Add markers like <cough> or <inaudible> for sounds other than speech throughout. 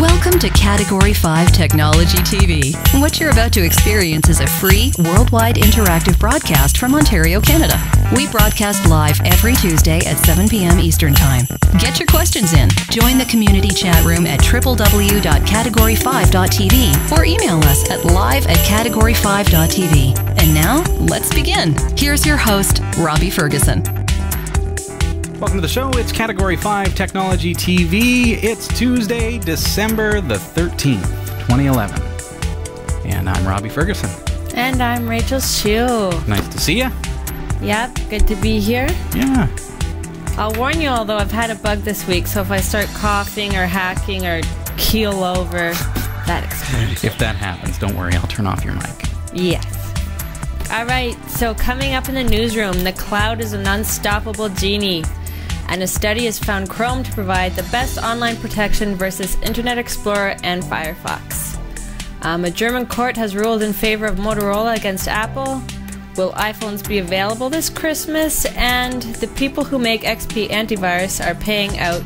Welcome to Category 5 Technology TV. What you're about to experience is a free, worldwide interactive broadcast from Ontario, Canada. We broadcast live every Tuesday at 7 p.m. Eastern Time. Get your questions in. Join the community chat room at www.category5.tv or email us at live at category5.tv. And now, let's begin. Here's your host, Robbie Ferguson. Welcome to the show. It's Category 5 Technology TV. It's Tuesday, December the 13th, 2011. And I'm Robbie Ferguson. And I'm Rachel Xu. Nice to see you. Yep, good to be here. Yeah. I'll warn you, although I've had a bug this week, so if I start coughing or hacking or keel over, that explains. If that happens, don't worry, I'll turn off your mic. Yes. All right, so coming up in the newsroom, the cloud is an unstoppable genie. And a study has found Chrome to provide the best online protection versus Internet Explorer and Firefox. Um, a German court has ruled in favor of Motorola against Apple. Will iPhones be available this Christmas? And the people who make XP antivirus are paying out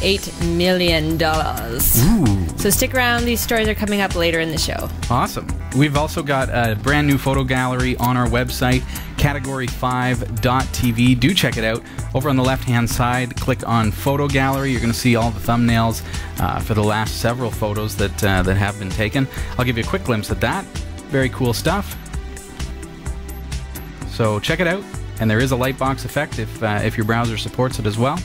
$8 million. Ooh. So stick around, these stories are coming up later in the show. Awesome. We've also got a brand new photo gallery on our website, category5.tv. Do check it out. Over on the left hand side, click on photo gallery. You're going to see all the thumbnails uh, for the last several photos that, uh, that have been taken. I'll give you a quick glimpse at that. Very cool stuff. So check it out. And there is a lightbox effect if, uh, if your browser supports it as well.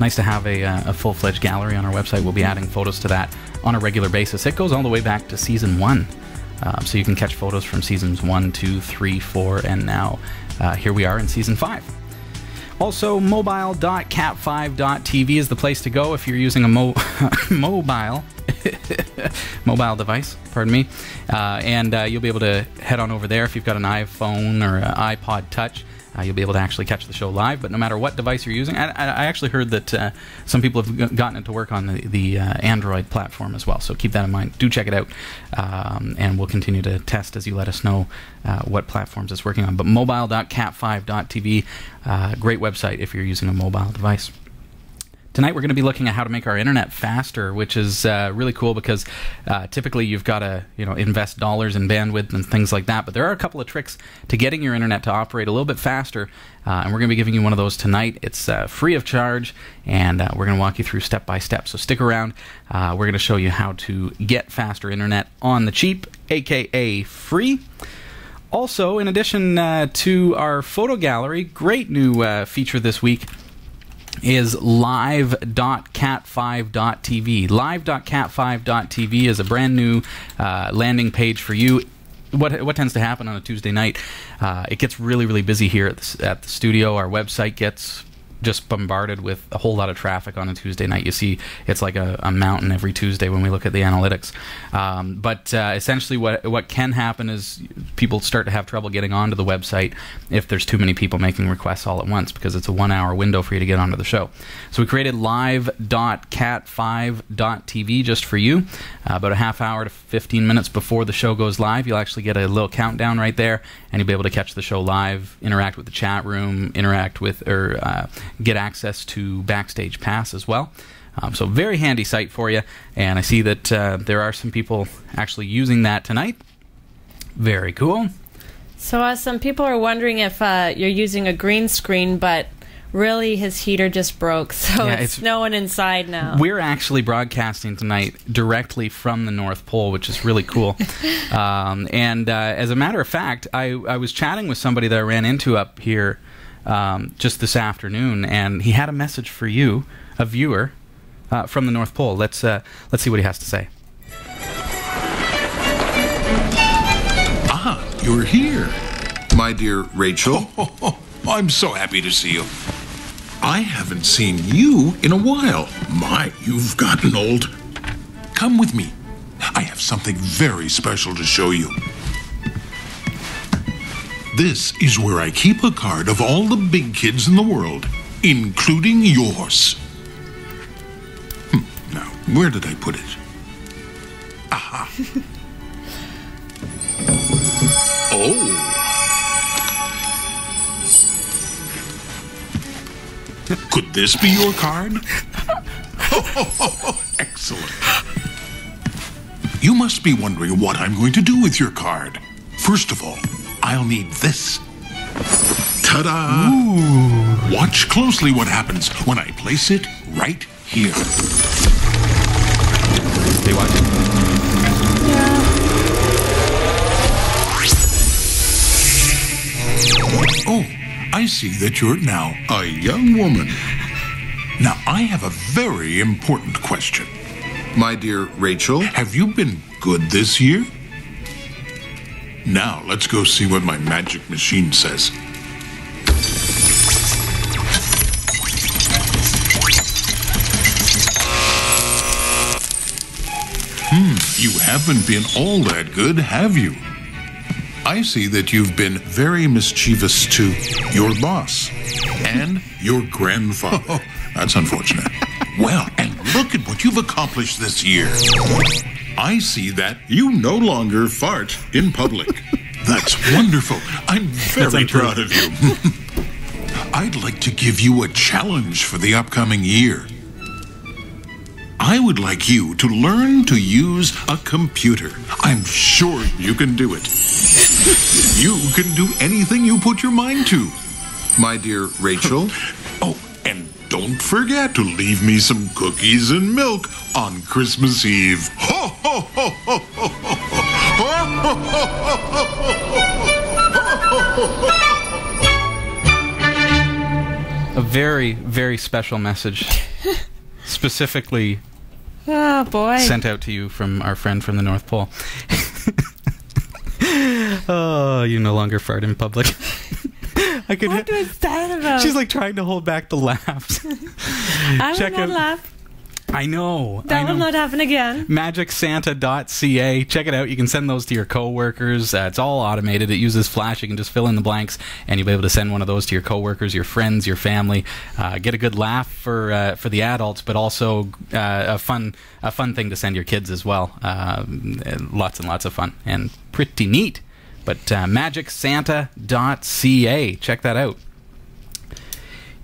Nice to have a, uh, a full fledged gallery on our website. We'll be adding photos to that on a regular basis. It goes all the way back to season one. Um, so you can catch photos from seasons one, two, three, four, and now uh, here we are in season five. Also, mobile.cat5.tv is the place to go if you're using a mo- <laughs> mobile <laughs> mobile device. Pardon me, uh, and uh, you'll be able to head on over there if you've got an iPhone or an iPod Touch. Uh, you'll be able to actually catch the show live. But no matter what device you're using, I, I actually heard that uh, some people have gotten it to work on the, the uh, Android platform as well. So keep that in mind. Do check it out, um, and we'll continue to test as you let us know uh, what platforms it's working on. But mobile.cat5.tv, uh, great website if you're using a mobile device. Tonight we're going to be looking at how to make our internet faster, which is uh, really cool because uh, typically you've got to you know invest dollars in bandwidth and things like that. But there are a couple of tricks to getting your internet to operate a little bit faster, uh, and we're going to be giving you one of those tonight. It's uh, free of charge, and uh, we're going to walk you through step by step. So stick around. Uh, we're going to show you how to get faster internet on the cheap, aka free. Also, in addition to our photo gallery, great new feature this week is live.cat5.tv. Live.cat5.tv is a brand new uh, landing page for you. What, what tends to happen on a Tuesday night? Uh, it gets really, really busy here at the, at the studio. Our website gets just bombarded with a whole lot of traffic on a Tuesday night. You see, it's like a, a mountain every Tuesday when we look at the analytics. Um, but uh, essentially, what what can happen is people start to have trouble getting onto the website if there's too many people making requests all at once because it's a one-hour window for you to get onto the show. So we created live.cat5.tv just for you. Uh, about a half hour to 15 minutes before the show goes live, you'll actually get a little countdown right there, and you'll be able to catch the show live, interact with the chat room, interact with or uh, get access to Backstage Pass as well. Um, so, very handy site for you. And I see that uh, there are some people actually using that tonight. Very cool. So, uh, some people are wondering if uh, you're using a green screen, but really his heater just broke, <laughs> so Yeah, it's, it's- snowing inside now. We're actually broadcasting tonight directly from the North Pole, which is really cool. <laughs> um, and uh, as a matter of fact, I, I was chatting with somebody that I ran into up here um, just this afternoon, and he had a message for you, a viewer uh, from the North Pole. Let's uh, let's see what he has to say. Ah, you're here. My dear Rachel, Oh, <laughs> I'm so happy to see you. I haven't seen you in a while. My, you've gotten old. Come with me. I have something very special to show you. This is where I keep a card of all the big kids in the world, including yours. Hmm, now, where did I put it? Aha. <laughs> oh. Could this be your card? <laughs> Excellent. You must be wondering what I'm going to do with your card. First of all, I'll need this. Ta da! Watch closely what happens when I place it right here. Stay watching. Oh, I see that you're now a young woman. Now, I have a very important question. My dear Rachel, Have you been good this year? Now, let's go see what my magic machine says. Hmm, you haven't been all that good, have you? I see that you've been very mischievous to your boss and your grandfather. <laughs> That's unfortunate. Well, and look at what you've accomplished this year. I see that you no longer fart in public. <laughs> That's wonderful. I'm very proud of you. <laughs> I'd like to give you a challenge for the upcoming year. I would like you to learn to use a computer. I'm sure you can do it. <laughs> You can do anything you put your mind to. my dear Rachel, Oh, don't forget to leave me some cookies and milk on Christmas Eve. Ho, ho, ho, ho, ho, ho, ho, ho, ho, ho. A very, very special message. <laughs> Specifically Oh boy. sent out to you from our friend from the North Pole. <laughs> oh, you no longer fart in public. <laughs> I could. what was that about? She's like trying to hold back the laughs. I will check not out- laugh. I know. That I know. will not happen again. magicsanta.ca. Check it out. You can send those to your coworkers. Uh, it's all automated. It uses Flash. You can just fill in the blanks, and you'll be able to send one of those to your coworkers, your friends, your family. Uh, get a good laugh for uh, for the adults, but also uh, a fun a fun thing to send your kids as well. Um, lots and lots of fun and pretty neat. But uh, magicsanta.ca. Check that out.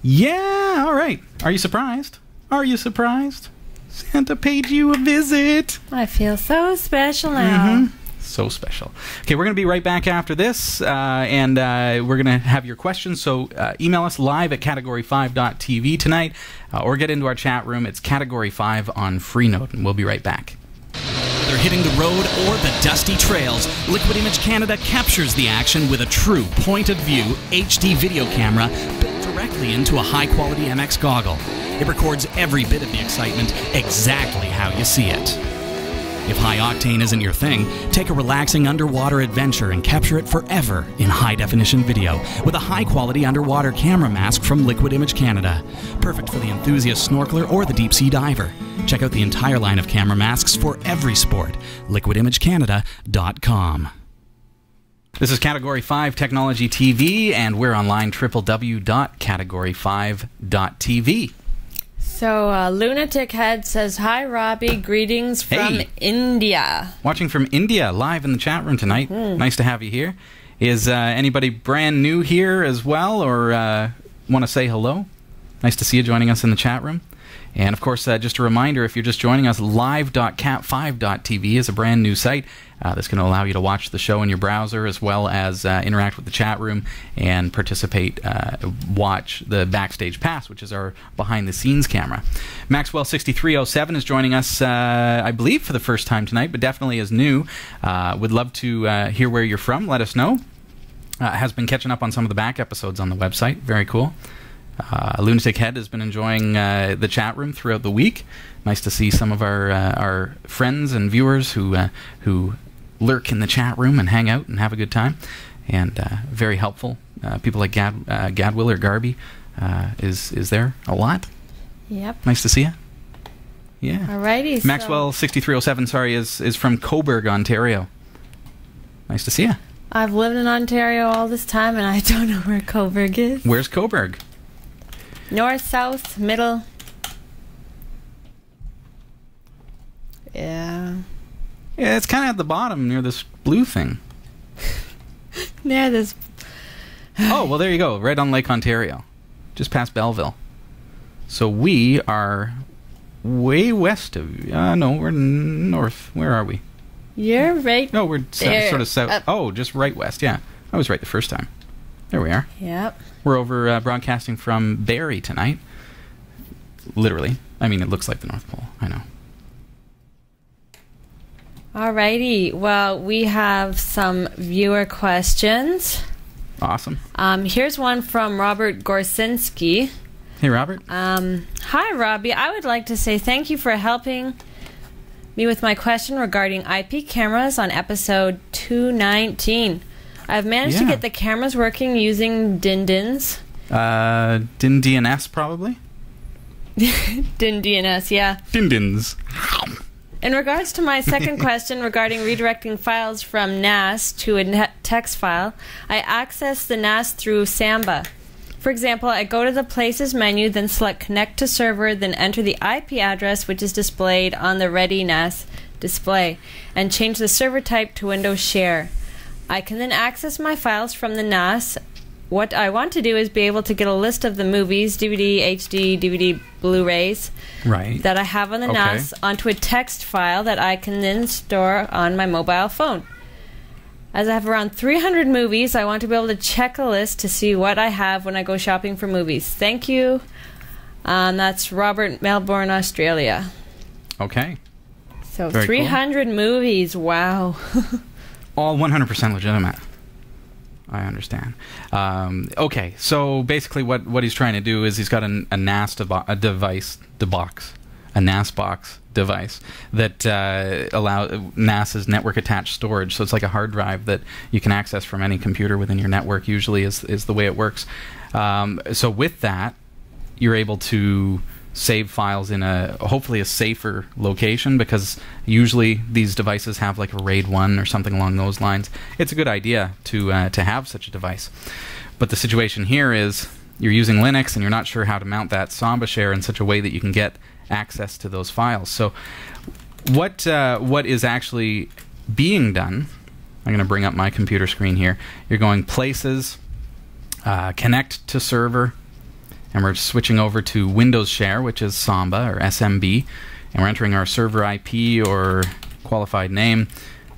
Yeah. All right. Are you surprised? Are you surprised? Santa paid you a visit. I feel so special now. So special. Okay, we're going to be right back after this, uh, and uh, we're going to have your questions. So uh, email us live at category5.tv tonight, uh, or get into our chat room. It's category 5 on Freenode, and we'll be right back. Whether hitting the road or the dusty trails, Liquid Image Canada captures the action with a true point of view HD video camera built directly into a high quality MX goggle. It records every bit of the excitement exactly how you see it. If high octane isn't your thing, take a relaxing underwater adventure and capture it forever in high definition video with a high quality underwater camera mask from Liquid Image Canada. Perfect for the enthusiast snorkeler or the deep sea diver. Check out the entire line of camera masks for every sport. liquidimagecanada.com. This is Category 5 Technology TV, and we're online www.category5.tv. So, uh, Lunatic Head says, Hi, Robbie. Greetings from Hey. India. Watching from India live in the chat room tonight. Nice to have you here. Is uh, anybody brand new here as well, or uh, want to say hello? Nice to see you joining us in the chat room. And of course, uh, just a reminder if you're just joining us, live.cat5.tv is a brand new site uh, that's going to allow you to watch the show in your browser as well as uh, interact with the chat room and participate, uh, watch the Backstage Pass, which is our behind the scenes camera. Maxwell6307 is joining us, uh, I believe, for the first time tonight, but definitely is new. Uh, would love to hear where you're from. Let us know. Has been catching up on some of the back episodes on the website. Very cool. Uh, Lunatic Head has been enjoying uh, the chat room throughout the week. Nice to see some of our uh, our friends and viewers who uh, who lurk in the chat room and hang out and have a good time, and uh, very helpful. Uh, people like Gad uh, Gadwill or Garby uh, is is there a lot. Yep. Nice to see you. Yeah. Alrighty. Maxwell sixty three oh seven. Sorry, is is from Cobourg, Ontario. Nice to see you. I've lived in Ontario all this time and I don't know where Cobourg is. Where's Cobourg? North, south, middle. Yeah. Yeah, it's kind of at the bottom near this blue thing. <laughs> Near this. oh, well, there you go. Right on Lake Ontario. Just past Belleville. So we are way west of. Uh, no, we're north. Where are we? You're right. No, we're sort of south. Up. Oh, just right west. Yeah, I was right the first time. There we are. Yep. We're over uh, broadcasting from Barrie tonight. Literally. I mean, it looks like the North Pole. I know. All righty. Well, we have some viewer questions. Awesome. Um, here's one from Robert Gorsinski. Hey, Robert. Um, hi, Robbie. I would like to say thank you for helping me with my question regarding IP cameras on episode 219. I've managed to Yeah. get the cameras working using Dindins. Uh, DynDNS probably. <laughs> DynDNS, yeah. Dindins. In regards to my second <laughs> question regarding redirecting files from NAS to a net text file, I access the NAS through Samba. For example, I go to the Places menu, then select Connect to Server, then enter the IP address which is displayed on the ReadyNAS display, and change the server type to Windows Share. I can then access my files from the NAS. What I want to do is be able to get a list of the movies, DVD, HD, DVD, Blu rays, Right. that I have on the Okay. NAS onto a text file that I can then store on my mobile phone. As I have around 300 movies, I want to be able to check a list to see what I have when I go shopping for movies. Thank you. Um, that's Robert, Melbourne, Australia. okay. So Very cool. 300 movies. Wow. <laughs> All 100% legitimate. I understand. Um, okay, so basically, what, what he's trying to do is he's got an, a NAS a device, the box, a NAS box device that uh, allow NAS is network attached storage. So it's like a hard drive that you can access from any computer within your network. Usually, is is the way it works. Um, so with that, you're able to save files in a hopefully a safer location because usually these devices have like a RAID 1 or something along those lines. It's a good idea to uh, to have such a device. But the situation here is you're using Linux and you're not sure how to mount that Samba share in such a way that you can get access to those files. So what uh, what is actually being done? I'm going to bring up my computer screen here. You're going places, uh, connect to server, and we're switching over to Windows Share, which is Samba or SMB, and we're entering our server IP or qualified name,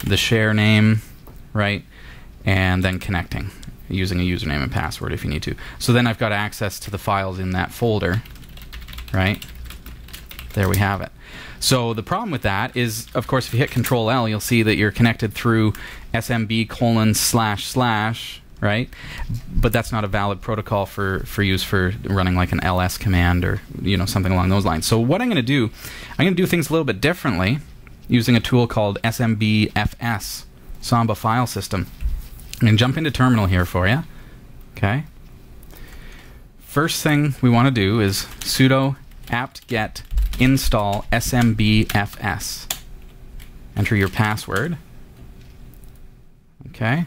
the share name, right, and then connecting using a username and password if you need to. So then I've got access to the files in that folder, right? There we have it. So the problem with that is, of course, if you hit Control L, you'll see that you're connected through SMB colon slash slash, right? But that's not a valid protocol for, for use for running like an ls command or you know something along those lines. So what I'm going to do, I'm going to do things a little bit differently using a tool called SMBFS, Samba File System. I'm going to jump into terminal here for you. Okay. First thing we want to do is sudo apt-get install SMBFS. Enter your password. Okay.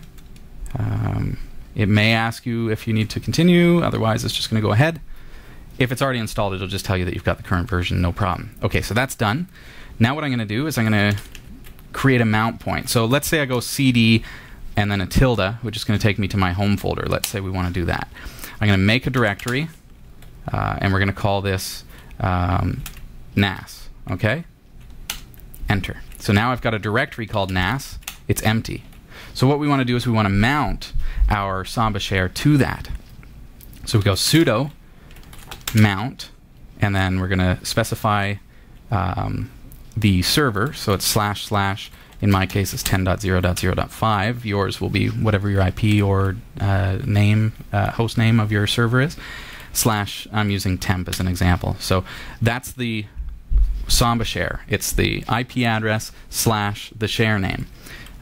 Um, it may ask you if you need to continue, otherwise, it's just going to go ahead. If it's already installed, it'll just tell you that you've got the current version, no problem. Okay, so that's done. Now, what I'm going to do is I'm going to create a mount point. So let's say I go CD and then a tilde, which is going to take me to my home folder. Let's say we want to do that. I'm going to make a directory, uh, and we're going to call this um, NAS. Okay? Enter. So now I've got a directory called NAS. It's empty. So what we want to do is we want to mount our Samba share to that. So we go sudo mount, and then we're going to specify um, the server. So it's slash slash. In my case, it's 10.0.0.5. Yours will be whatever your IP or uh, name, uh, host name of your server is. Slash, I'm using temp as an example. So that's the Samba share. It's the IP address slash the share name.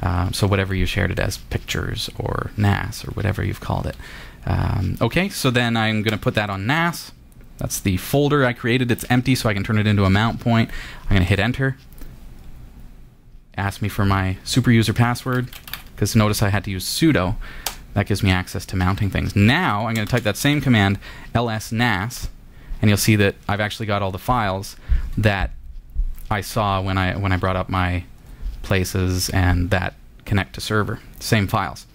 Um, so whatever you shared it as, pictures or NAS or whatever you've called it. Um, okay, so then I'm going to put that on NAS. That's the folder I created. It's empty, so I can turn it into a mount point. I'm going to hit enter. Ask me for my super user password, because notice I had to use sudo. That gives me access to mounting things. Now I'm going to type that same command, lsnas, and you'll see that I've actually got all the files that I saw when I when I brought up my places and that connect to server. Same files.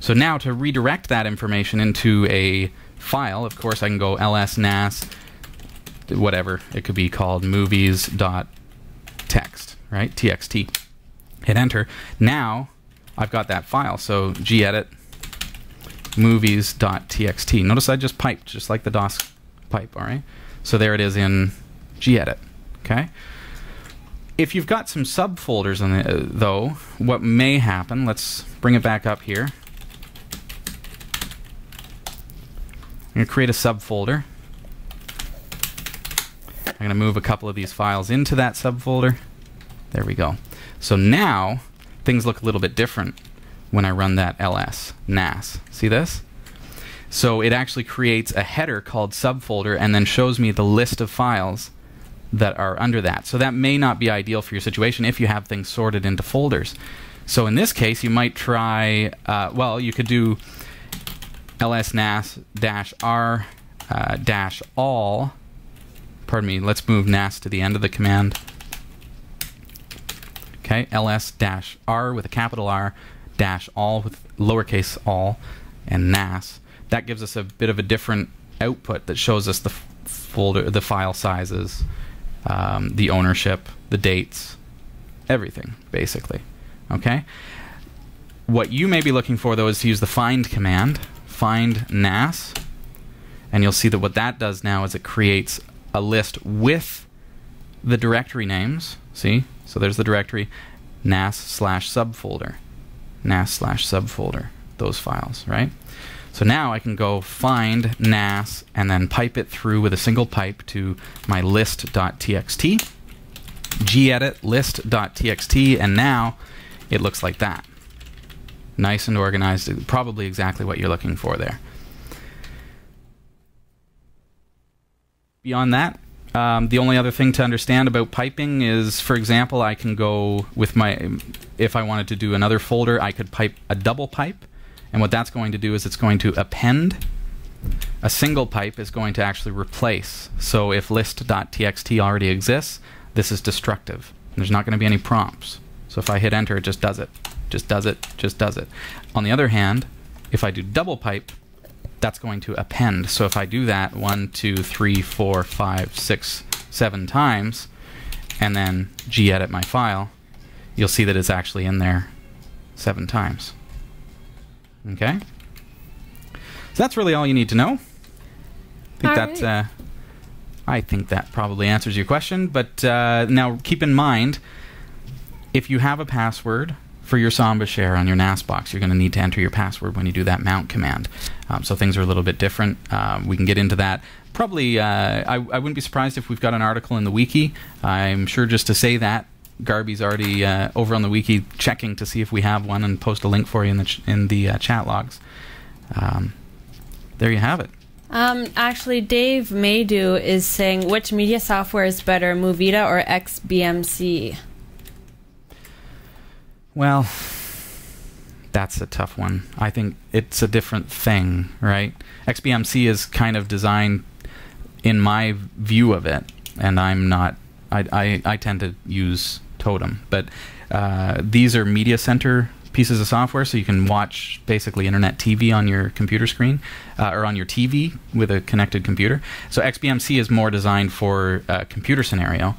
So now to redirect that information into a file, of course I can go ls nas, whatever. It could be called movies dot text, right? TXT. Hit enter. Now I've got that file. So gedit movies.txt. Notice I just piped, just like the DOS pipe, all right? So there it is in gedit, okay? If you've got some subfolders on the, uh, though, what may happen, let's bring it back up here. I'm going to create a subfolder. I'm going to move a couple of these files into that subfolder. There we go. So now things look a little bit different when I run that ls nas. See this? So it actually creates a header called subfolder and then shows me the list of files that are under that. So that may not be ideal for your situation if you have things sorted into folders. So in this case, you might try, uh, well, you could do lsnas dash r uh, dash all. Pardon me, let's move nas to the end of the command. Okay, ls dash r with a capital R dash all with lowercase all and nas. That gives us a bit of a different output that shows us the folder, the file sizes, um, the ownership, the dates, everything basically. Okay. What you may be looking for though is to use the find command, find nas, and you'll see that what that does now is it creates a list with the directory names. See? So there's the directory nas slash subfolder nas slash subfolder, those files, right? So now I can go find nas and then pipe it through with a single pipe to my list.txt, gedit list.txt, and now it looks like that. Nice and organized, probably exactly what you're looking for there. Beyond that, um, the only other thing to understand about piping is, for example, I can go with my, if I wanted to do another folder, I could pipe a double pipe. And what that's going to do is it's going to append. A single pipe is going to actually replace. So if list.txt already exists, this is destructive. There's not going to be any prompts. So if I hit enter, it just does it. Just does it, just does it. On the other hand, if I do double pipe, that's going to append. So if I do that one, two, three, four, five, six, seven times, and then gedit my file, you'll see that it's actually in there seven times. Okay? So that's really all you need to know. I think All that right. uh, I think that probably answers your question. But uh, now keep in mind, if you have a password for your Samba share on your NAS box, you're going to need to enter your password when you do that mount command. Um, so things are a little bit different. Um, we can get into that. Probably, uh, I, I wouldn't be surprised if we've got an article in the wiki. I'm sure just to say that. Garby's already uh, over on the wiki checking to see if we have one and post a link for you in the ch- in the uh, chat logs. Um, there you have it. Um, actually, Dave Maydew is saying which media software is better, Moovida or XBMC? Well, that's a tough one. I think it's a different thing, right? XBMC is kind of designed in my view of it, and I'm not. I, I, I tend to use Totem, but uh, these are media center pieces of software, so you can watch basically internet TV on your computer screen uh, or on your TV with a connected computer. So XBMC is more designed for a computer scenario,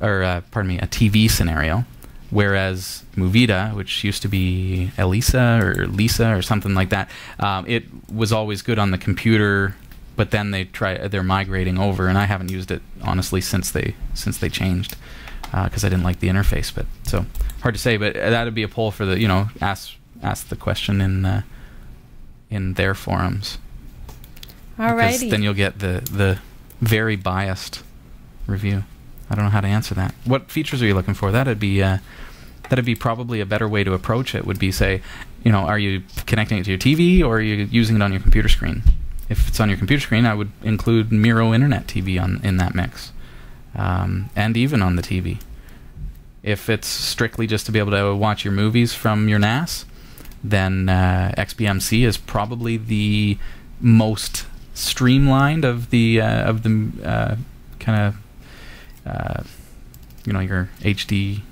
or uh, pardon me, a TV scenario. Whereas Moovida, which used to be Elisa or Lisa or something like that, um, it was always good on the computer, but then they try they're migrating over, and I haven't used it honestly since they since they changed because I didn't like the interface. But so hard to say. But that would be a poll for the you know ask ask the question in uh, in their forums. Alrighty. then you'll get the the very biased review. I don't know how to answer that. What features are you looking for? That'd be uh, that'd be probably a better way to approach it. Would be say, you know, are you connecting it to your TV or are you using it on your computer screen? If it's on your computer screen, I would include Miro Internet TV on in that mix, um, and even on the TV. If it's strictly just to be able to watch your movies from your NAS, then uh, XBMC is probably the most streamlined of the uh, of the uh, kind of uh, you know your HD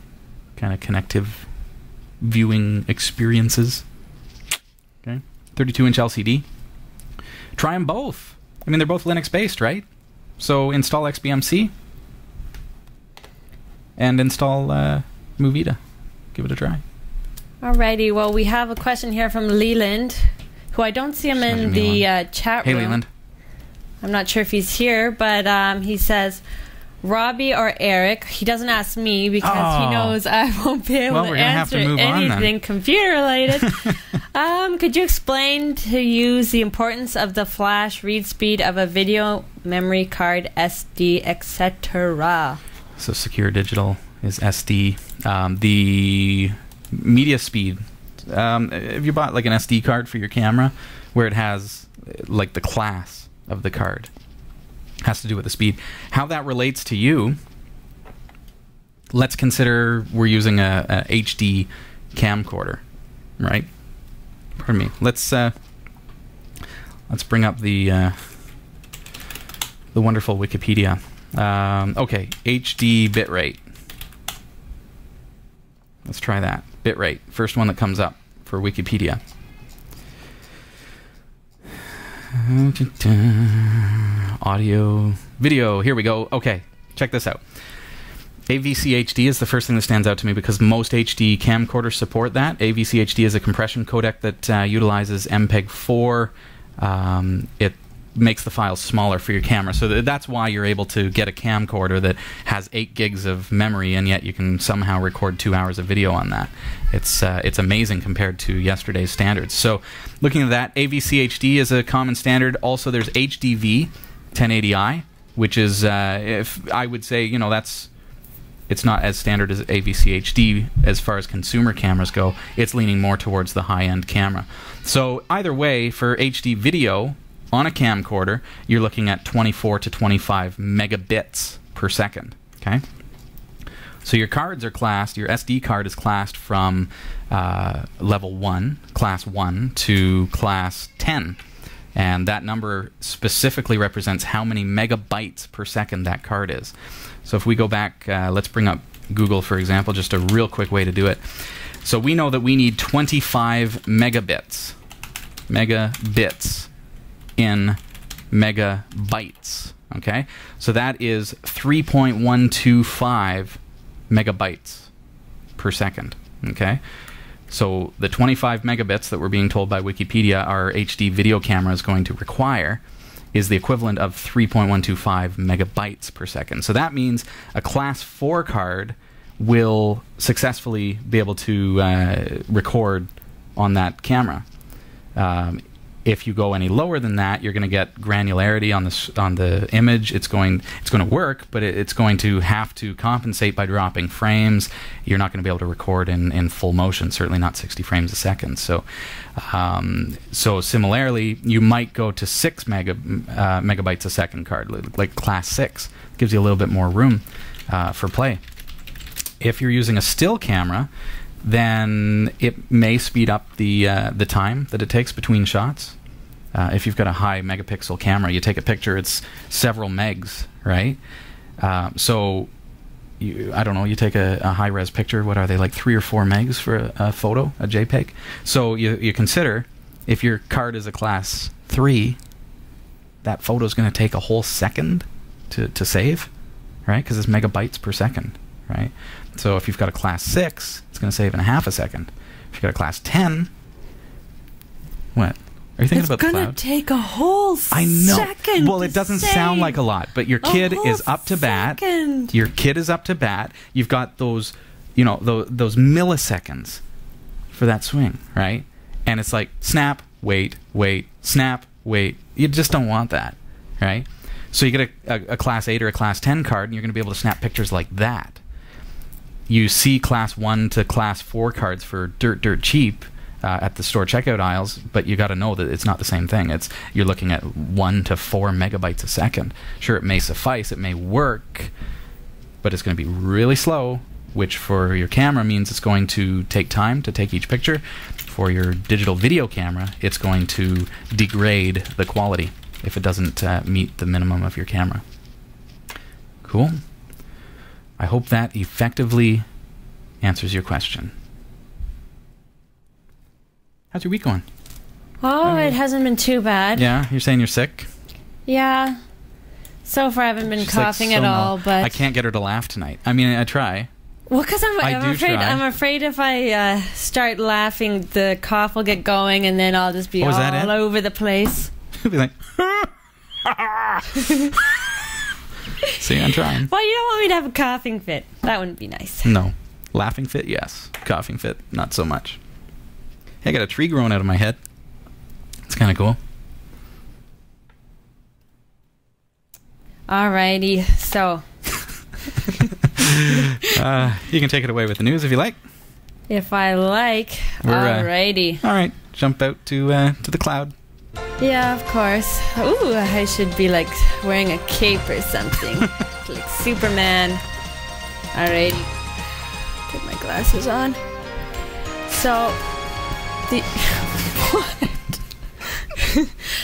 kind of connective viewing experiences. Okay, 32 inch LCD. Try them both. I mean, they're both Linux based, right? So install XBMC and install uh, Moovida. Give it a try. Alrighty, well, we have a question here from Leland, who I don't see him in the uh, chat Hey, room. Leland. I'm not sure if he's here, but um, he says, Robbie or Eric. He doesn't ask me because Oh. he knows I won't be able Well, to we're gonna have answer to anything computer related. <laughs> um, could you explain to use the importance of the flash read speed of a video memory card, SD, etc.? So secure digital is SD. Um, the media speed. Um, if you bought like an SD card for your camera, where it has uh, like the class of the card, has to do with the speed. How that relates to you. Let's consider we're using a, a HD camcorder, right? Pardon me. Let's uh, let's bring up the uh, the wonderful Wikipedia. Um, okay, HD bitrate. Let's try that. Bitrate. First one that comes up for Wikipedia. Audio, video. Here we go. Okay, check this out. AVCHD is the first thing that stands out to me because most HD camcorders support that. AVCHD is a compression codec that uh, utilizes MPEG 4. Um, it makes the files smaller for your camera, so th- that's why you're able to get a camcorder that has eight gigs of memory, and yet you can somehow record two hours of video on that. It's uh, it's amazing compared to yesterday's standards. So, looking at that, AVCHD is a common standard. Also, there's HDV 1080i, which is uh, if I would say you know that's it's not as standard as AVCHD as far as consumer cameras go. It's leaning more towards the high end camera. So, either way, for HD video on a camcorder, you're looking at 24 to 25 megabits per second. Okay? So, your cards are classed, your SD card is classed from uh, level 1, class 1, to class 10. And that number specifically represents how many megabytes per second that card is. So if we go back, uh, let's bring up Google, for example, just a real quick way to do it. So we know that we need 25 megabits, megabits in megabytes. Okay? So that is 3.125 megabytes per second. Okay? So the 25 megabits that we're being told by Wikipedia our HD video camera is going to require is the equivalent of 3.125 megabytes per second. So that means a class 4 card will successfully be able to uh, record on that camera. Um, if you go any lower than that, you're going to get granularity on the on the image. It's going it's going to work, but it, it's going to have to compensate by dropping frames. You're not going to be able to record in, in full motion. Certainly not 60 frames a second. So, um, so similarly, you might go to six mega uh, megabytes a second card, li- like class six. Gives you a little bit more room uh, for play. If you're using a still camera, then it may speed up the uh, the time that it takes between shots. Uh, if you've got a high megapixel camera, you take a picture, it's several megs, right? Uh, so, you, I don't know, you take a, a high res picture, what are they, like three or four megs for a, a photo, a JPEG? So, you, you consider if your card is a class 3, that photo is going to take a whole second to, to save, right? Because it's megabytes per second, right? So if you've got a class 6, it's going to save in a half a second. If you've got a class 10, what? Are you thinking It's about the gonna take a whole I know. second. well, it doesn't sound like a lot, but your kid is up to bat. Your kid is up to bat. You've got those, you know, those, those milliseconds for that swing, right? And it's like snap, wait, wait, snap, wait. You just don't want that, right? So you get a, a, a class 8 or a class 10 card, and you're going to be able to snap pictures like that. You see class 1 to class 4 cards for dirt, dirt cheap uh, at the store checkout aisles, but you got to know that it's not the same thing. It's You're looking at 1 to 4 megabytes a second. Sure, it may suffice, it may work, but it's going to be really slow, which for your camera means it's going to take time to take each picture. For your digital video camera, it's going to degrade the quality if it doesn't uh, meet the minimum of your camera. Cool. I hope that effectively answers your question. How's your week going? Oh, it hasn't been too bad. Yeah, you're saying you're sick? Yeah. So far, I haven't been She's like, coughing so at all, but I can't get her to laugh tonight. I mean, I try. Well, because I'm, I'm afraid. try. I'm afraid if I uh, start laughing, the cough will get going, and then I'll just be Oh, all over the place. <laughs> Be like, <laughs> <laughs> see, I'm trying. Well, you don't want me to have a coughing fit. That wouldn't be nice. No, laughing fit, yes. Coughing fit, not so much. Hey, I got a tree growing out of my head. It's kind of cool. Alrighty, so <laughs> Uh, you can take it away with the news if you like. if I like, We're, uh, alrighty. All right, jump out to uh, to the cloud. Yeah, of course. Ooh, I should be like wearing a cape or something, <laughs> like Superman. Alrighty, Put my glasses on. So, the <laughs> what? <laughs>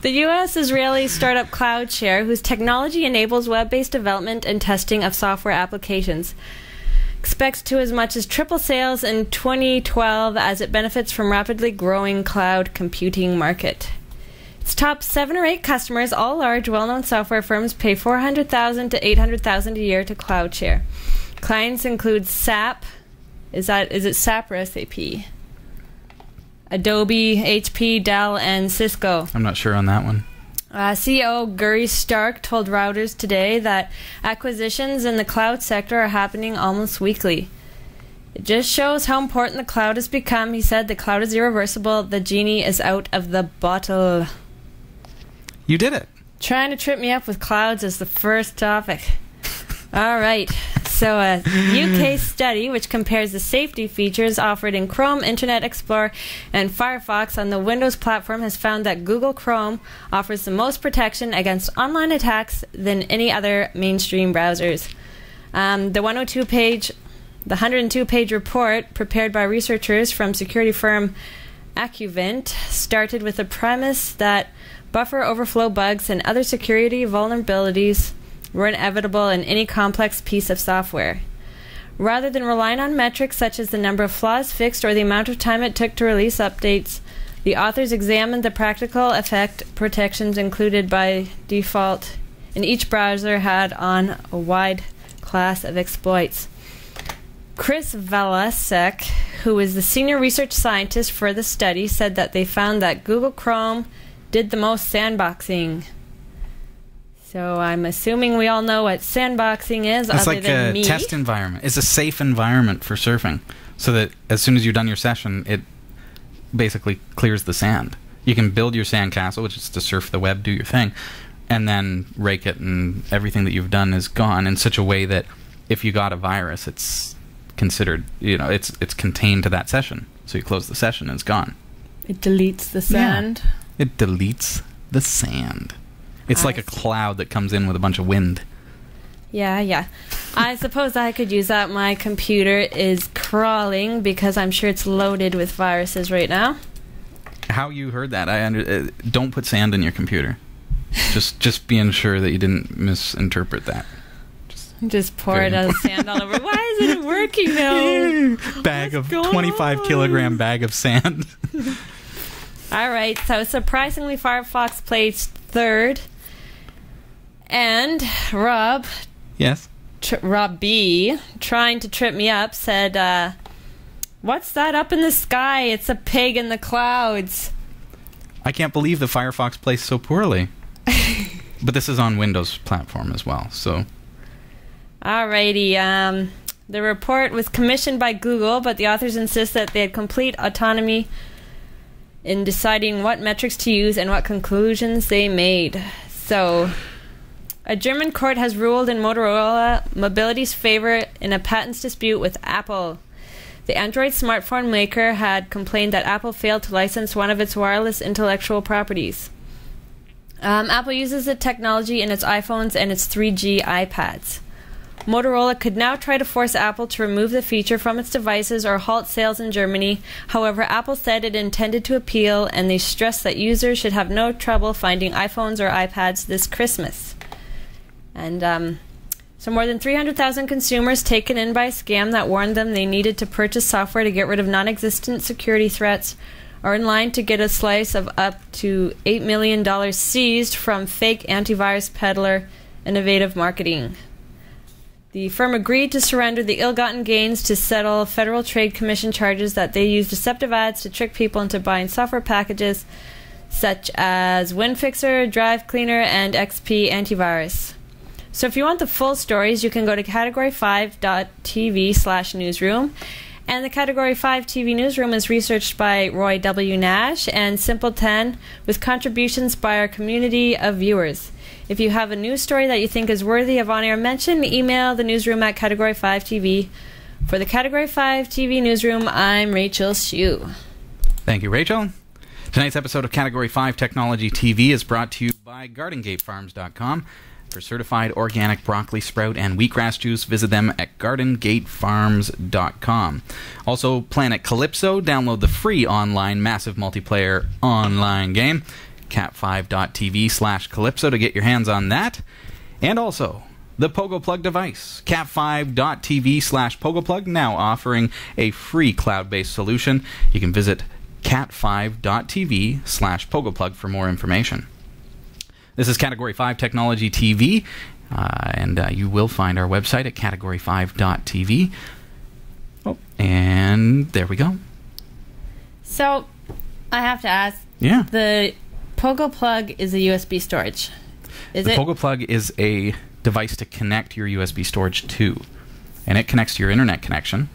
The U.S. Israeli startup CloudShare, whose technology enables web based development and testing of software applications, expects to as much as triple sales in 2012 as it benefits from rapidly growing cloud computing market. Its top seven or eight customers, all large, well-known software firms, pay 400,000 to 800,000 a year to CloudShare. Clients include SAP. Is that is it SAP or SAP? Adobe, HP, Dell, and Cisco. I'm not sure on that one. Uh, CEO Gary Stark told Reuters today that acquisitions in the cloud sector are happening almost weekly. It just shows how important the cloud has become. He said the cloud is irreversible. The genie is out of the bottle. You did it. Trying to trip me up with clouds is the first topic. <laughs> All right. So, a UK study which compares the safety features offered in Chrome, Internet Explorer, and Firefox on the Windows platform has found that Google Chrome offers the most protection against online attacks than any other mainstream browsers. Um, the 102 page, the 102 page report prepared by researchers from security firm Accuvant started with the premise that buffer overflow bugs and other security vulnerabilities were inevitable in any complex piece of software. Rather than relying on metrics such as the number of flaws fixed or the amount of time it took to release updates, the authors examined the practical effect protections included by default in each browser had on a wide class of exploits. Chris Valasek, who is the senior research scientist for the study, said that they found that Google Chrome did the most sandboxing. So I'm assuming we all know what sandboxing is, It's other like than a me. test environment. It's a safe environment for surfing, so that as soon as you're done your session, it basically clears the sand. You can build your sandcastle, which is to surf the web, do your thing, and then rake it, and everything that you've done is gone in such a way that if you got a virus, it's considered, you know, it's it's contained to that session. So you close the session, and it's gone. It deletes the sand. It deletes the sand. It's I like a cloud that comes in with a bunch of wind. Yeah, yeah. I suppose I could use that. My computer is crawling because I'm sure it's loaded with viruses right now. How you heard that? I under, uh, don't put sand in your computer. just just being sure that you didn't misinterpret that. Just pour it out of sand all over. Why isn't it working now? <laughs> bag of 25 on? kilogram bag of sand. <laughs> <laughs> All right, so surprisingly, Firefox placed third, and Rob, yes. tr- Rob B, trying to trip me up, said, uh, "What's that up in the sky? It's a pig in the clouds." I can't believe the Firefox plays so poorly. <laughs> but this is on Windows platform as well. So Alrighty, um, the report was commissioned by Google, but the authors insist that they had complete autonomy in deciding what metrics to use and what conclusions they made. So, a German court has ruled in Motorola Mobility's favor in a patents dispute with Apple. The Android smartphone maker had complained that Apple failed to license one of its wireless intellectual properties. Um, Apple uses the technology in its iPhones and its 3G iPads. Motorola could now try to force Apple to remove the feature from its devices or halt sales in Germany. However, Apple said it intended to appeal, and they stressed that users should have no trouble finding iPhones or iPads this Christmas. And um, so, more than 300,000 consumers taken in by a scam that warned them they needed to purchase software to get rid of non existent security threats are in line to get a slice of up to $8 million seized from fake antivirus peddler Innovative Marketing. The firm agreed to surrender the ill gotten gains to settle Federal Trade Commission charges that they used deceptive ads to trick people into buying software packages such as WinFixer, Drive Cleaner, and XP Antivirus. So if you want the full stories, you can go to category5.tv slash newsroom. And the Category 5 TV newsroom is researched by Roy W. Nash and Simple 10 with contributions by our community of viewers. If you have a news story that you think is worthy of on air mention, email the newsroom at Category 5 TV. For the Category 5 TV newsroom, I'm Rachel Xu. Thank you, Rachel. Tonight's episode of Category 5 Technology TV is brought to you by GardenGateFarms.com. For certified organic broccoli, sprout, and wheatgrass juice, visit them at gardengatefarms.com. Also, Planet Calypso. Download the free online massive multiplayer online game. cat5.tv slash calypso to get your hands on that. And also, the Pogo Plug device. cat5.tv slash pogoplug now offering a free cloud-based solution. You can visit cat5.tv slash pogoplug for more information. This is Category 5 Technology TV, uh, and uh, you will find our website at category5.tv. Oh, and there we go. So, I have to ask Yeah. the Pogo Plug is a USB storage. Is the it? Pogo Plug is a device to connect your USB storage to, and it connects to your internet connection,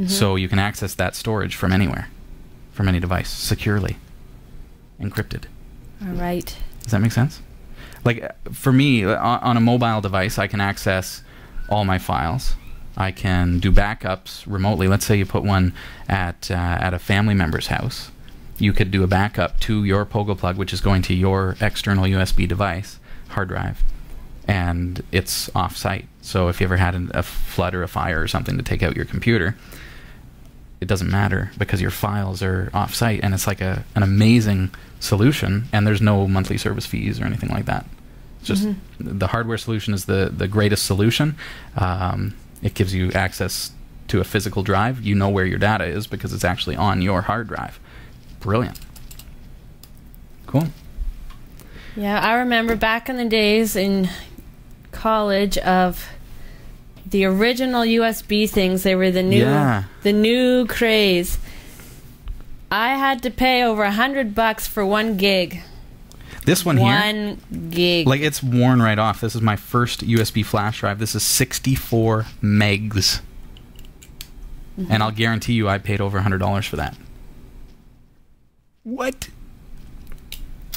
Mm-hmm. so you can access that storage from anywhere, from any device, securely, encrypted. All right. Does that make sense? Like for me, on on a mobile device, I can access all my files. I can do backups remotely. Let's say you put one at uh, at a family member's house. You could do a backup to your Pogo plug, which is going to your external USB device hard drive, and it's off-site. So if you ever had an, a flood or a fire or something to take out your computer, it doesn't matter because your files are off-site, and it's like a an amazing solution. And there's no monthly service fees or anything like that. It's just the hardware solution is the the greatest solution. Um, it gives you access to a physical drive. You know where your data is because it's actually on your hard drive. Brilliant. Cool. Yeah, I remember back in the days in college of the original USB things. They were the new, Yeah. the new craze. I had to pay over a hundred bucks for one gig. This one here, One gig. like it's worn right off. This is my first USB flash drive. This is 64 megs. And I'll guarantee you I paid over a $100 for that. What?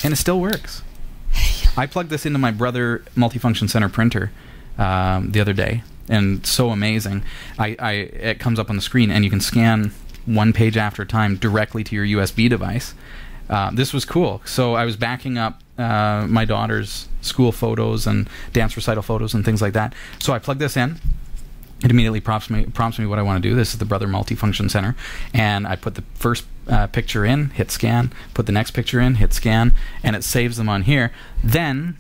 And it still works. <laughs> I plugged this into my brother multifunction center printer um, the other day, and so amazing. I, I it comes up on the screen, and you can scan one page after a time directly to your USB device. Uh, this was cool. So I was backing up uh, my daughter's school photos and dance recital photos and things like that. So I plugged this in. It immediately prompts me prompts me what I want to do. This is the Brother Multifunction Center, and I put the first uh, picture in, hit scan, put the next picture in, hit scan, and it saves them on here. Then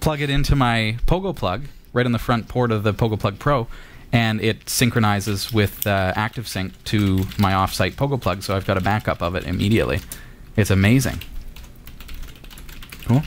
plug it into my Pogo plug right on the front port of the Pogo Plug Pro, and it synchronizes with uh, ActiveSync to my offsite Pogo plug, so I've got a backup of it immediately. It's amazing. Cool.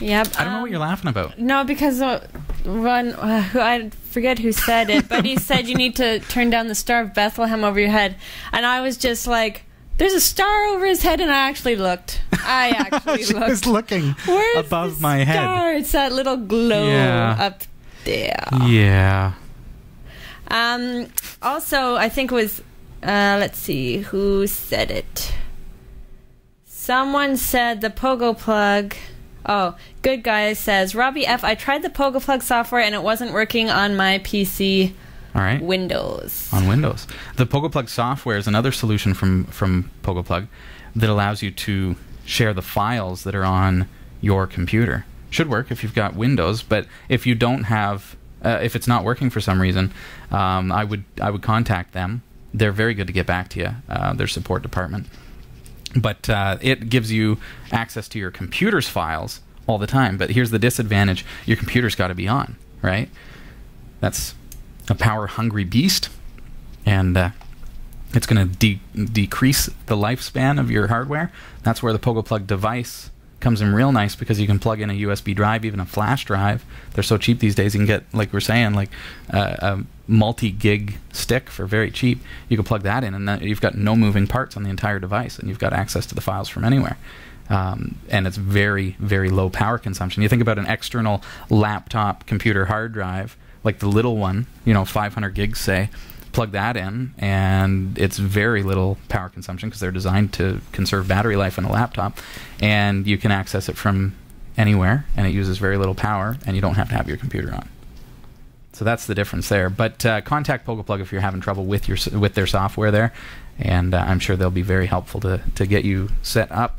yep. I don't know what um, you're laughing about. No, because uh, one, uh, who <laughs> I forget who said it, but he said you need to turn down the Star of Bethlehem over your head, and I was just like, "There's a star over his head," and I actually looked. I <laughs> actually She looked. was looking Where's above the my head. star? It's that little glow Yeah. up there. Yeah. Um, also, I think it was, uh, let's see, who said it? Someone said the Pogo plug. Oh, good guy says Robbie F. I tried the Pogo plug software and it wasn't working on my PC All right. Windows. on Windows. The PogoPlug software is another solution from from PogoPlug that allows you to share the files that are on your computer. Should work if you've got Windows, but if you don't have, uh, if it's not working for some reason, um, I would I would contact them. They're very good to get back to you. Uh, their support department. But uh, it gives you access to your computer's files all the time. But here's the disadvantage: your computer's got to be on, right? That's a power hungry beast, and uh, it's going to de- decrease the lifespan of your hardware. That's where the Pogo Plug device comes in real nice because you can plug in a USB drive, even a flash drive. They're so cheap these days. You can get, like we're saying, like uh, a multi-gig stick for very cheap. You can plug that in, and then you've got no moving parts on the entire device, and you've got access to the files from anywhere. Um, and it's very, very low power consumption. You think about an external laptop computer hard drive, like the little one, you know, 500 gigs, say plug that in, and it's very little power consumption because they're designed to conserve battery life in a laptop, and you can access it from anywhere, and it uses very little power, and you don't have to have your computer on. So that's the difference there. But uh, contact PogoPlug if you're having trouble with your with their software there, and uh, I'm sure they'll be very helpful to to get you set up,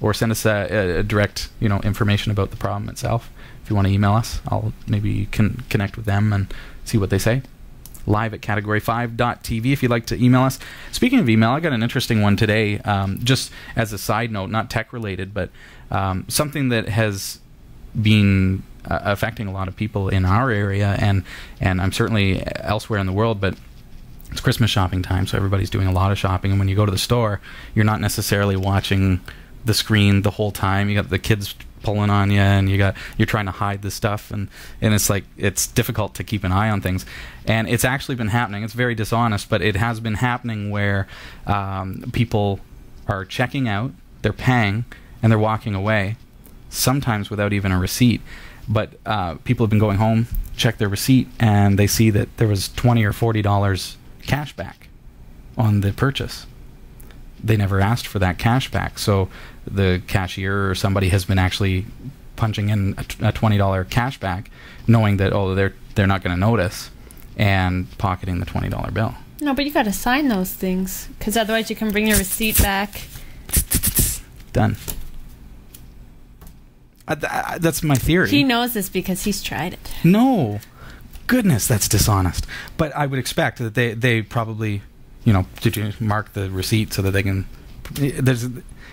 or send us a, a direct you know information about the problem itself. If you want to email us, I'll maybe can connect with them and see what they say live at category5.tv if you'd like to email us. Speaking of email, I got an interesting one today, um, just as a side note, not tech related, but um, something that has been uh, affecting a lot of people in our area and, and I'm certainly elsewhere in the world, but it's Christmas shopping time, so everybody's doing a lot of shopping. And when you go to the store, you're not necessarily watching the screen the whole time. You got the kids pulling on you and you got you're trying to hide the stuff and and it's like it's difficult to keep an eye on things. And it's actually been happening. It's very dishonest but it has been happening where um, people are checking out they're paying and they're walking away sometimes without even a receipt. But uh, people have been going home check their receipt and they see that there was 20 or 40 dollars cash back on the purchase. They never asked for that cash back. So the cashier or somebody has been actually punching in a, twenty dollar cash back, knowing that oh they're they're not going to notice, and pocketing the twenty dollar bill. No, but you got to sign those things because otherwise you can bring your receipt back. Done. Th- that's my theory. He knows this because he's tried it. No, goodness, that's dishonest. But I would expect that they they probably you know, did you mark the receipt so that they can? There's,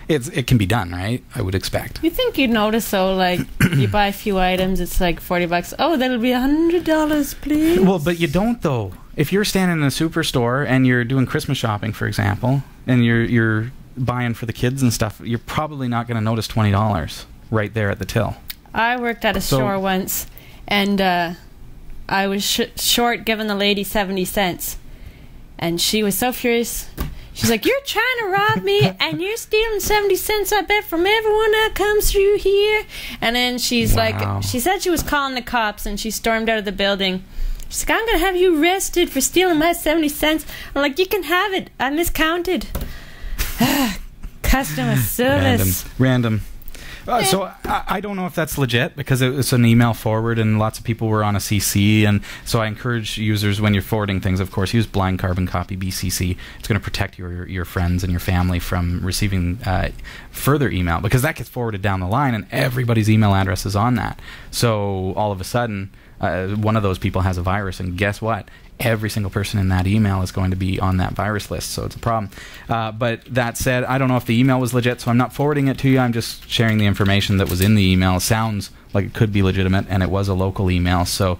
it's it can be done, right? I would expect. You think you'd notice though, like if <clears throat> you buy a few items, it's like forty bucks. Oh, that'll be a hundred dollars, please. Well, but you don't though. If you're standing in a superstore and you're doing Christmas shopping, for example, and you're you're buying for the kids and stuff, you're probably not going to notice twenty dollars right there at the till. I worked at a so, store once, and uh, I was sh- short giving the lady seventy cents and she was so furious. She's like, "You're trying to rob me, and you're stealing seventy cents. I bet from everyone that comes through here." And then she's wow. like, she said she was calling the cops, and she stormed out of the building. She's like, "I'm gonna have you arrested for stealing my seventy cents." I'm like, "You can have it. I miscounted." <sighs> <sighs> Customer service. Random. Random. Uh, so I, I, don't know if that's legit because it was an email forward and lots of people were on a CC. And so I encourage users when you're forwarding things, of course, use blind carbon copy BCC. It's going to protect your your friends and your family from receiving uh, further email because that gets forwarded down the line and everybody's email address is on that. So all of a sudden, uh, one of those people has a virus, and guess what? every single person in that email is going to be on that virus list, so it's a problem. Uh, but that said, I don't know if the email was legit, so I'm not forwarding it to you. I'm just sharing the information that was in the email. It sounds like it could be legitimate, and it was a local email, so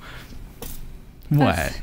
what?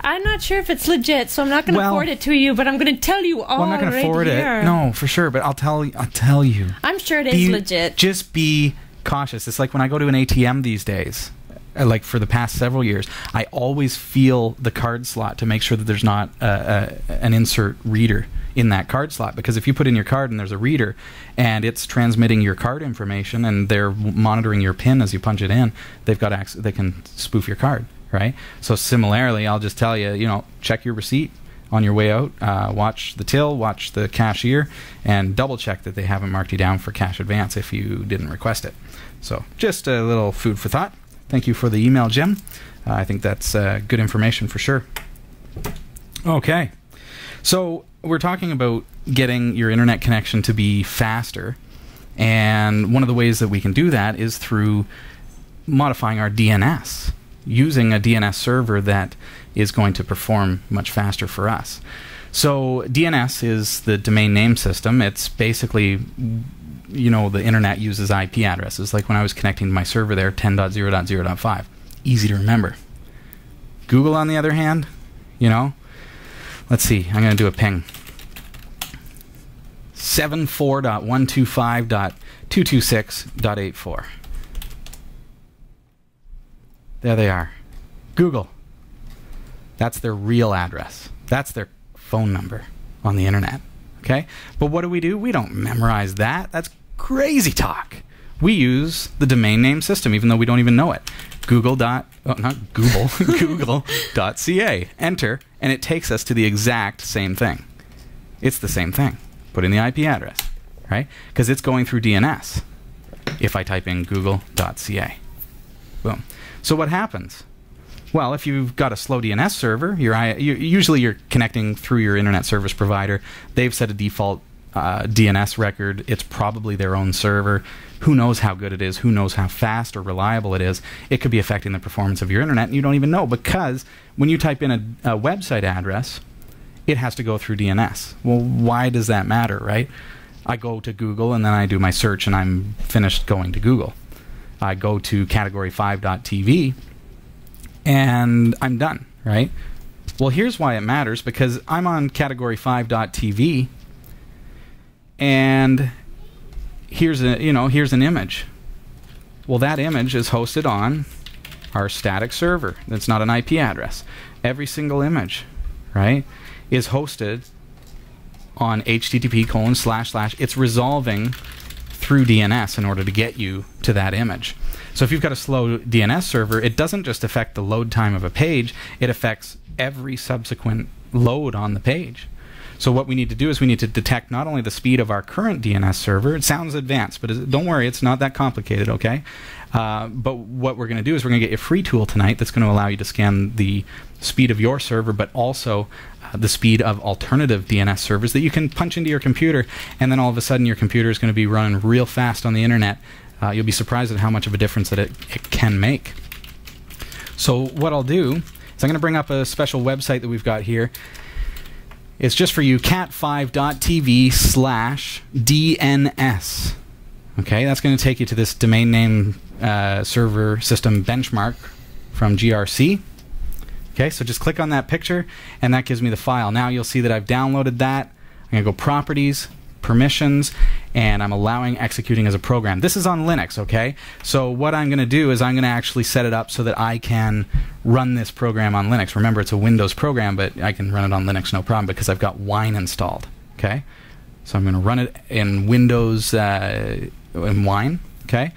I'm not sure if it's legit, so I'm not going to well, forward it to you. But I'm going to tell you all. Well, I'm not going right to forward here. it. No, for sure. But I'll tell. I'll tell you. I'm sure it is be, legit. Just be cautious. It's like when I go to an ATM these days. Uh, like for the past several years, I always feel the card slot to make sure that there's not a, a, an insert reader in that card slot because if you put in your card and there's a reader and it's transmitting your card information and they're monitoring your pin as you punch it in, they've got access, they can spoof your card, right? So similarly, I'll just tell you, you know, check your receipt on your way out. Uh, watch the till, watch the cashier, and double check that they haven't marked you down for cash advance if you didn't request it. So just a little food for thought. Thank you for the email, Jim. Uh, I think that's uh, good information for sure. Okay. So we're talking about getting your internet connection to be faster. And one of the ways that we can do that is through modifying our DNS, using a DNS server that is going to perform much faster for us. So, DNS is the domain name system. It's basically you know the internet uses IP addresses. Like when I was connecting to my server there, 10.0.0.5, easy to remember. Google, on the other hand, you know, Let's see. I'm going to do a ping. 74.125.226.84. There they are. Google. That's their real address. That's their phone number on the internet. Okay? But what do we do? We don't memorize that. That's crazy talk. We use the domain name system, even though we don't even know it. Google dot, oh, not Google, <laughs> Google dot ca. Enter, and it takes us to the exact same thing. It's the same thing. Put in the IP address, right? Because it's going through DNS. If I type in Google.ca, boom. So what happens? Well, if you've got a slow DNS server, you're, usually you're connecting through your internet service provider. They've set a default uh, DNS record. It's probably their own server. Who knows how good it is? Who knows how fast or reliable it is? It could be affecting the performance of your internet, and you don't even know because when you type in a, a website address, it has to go through DNS. Well, why does that matter, right? I go to Google and then I do my search and I'm finished going to Google. I go to category5.tv and I'm done, right? Well, here's why it matters because I'm on category5.tv and here's a you know here's an image. Well that image is hosted on our static server. That's not an IP address. Every single image right is hosted on http colon slash slash. It's resolving through DNS in order to get you to that image so if you've got a slow DNS server it doesn't just affect the load time of a page it affects every subsequent load on the page so what we need to do is we need to detect not only the speed of our current DNS server. It sounds advanced, but don't worry, it's not that complicated. Okay. Uh, but what we're going to do is we're going to get you a free tool tonight that's going to allow you to scan the speed of your server, but also uh, the speed of alternative DNS servers that you can punch into your computer, and then all of a sudden your computer is going to be running real fast on the internet. Uh, you'll be surprised at how much of a difference that it, it can make. So what I'll do is I'm going to bring up a special website that we've got here. It's just for you, cat5.tv slash DNS. Okay, that's going to take you to this domain name uh, server system benchmark from GRC. Okay, so just click on that picture, and that gives me the file. Now you'll see that I've downloaded that. I'm going to go Properties, permissions and I'm allowing executing as a program. This is on Linux, okay? So what I'm going to do is I'm going to actually set it up so that I can run this program on Linux. Remember, it's a Windows program, but I can run it on Linux no problem because I've got Wine installed, okay? So I'm going to run it in Windows uh, in Wine, okay?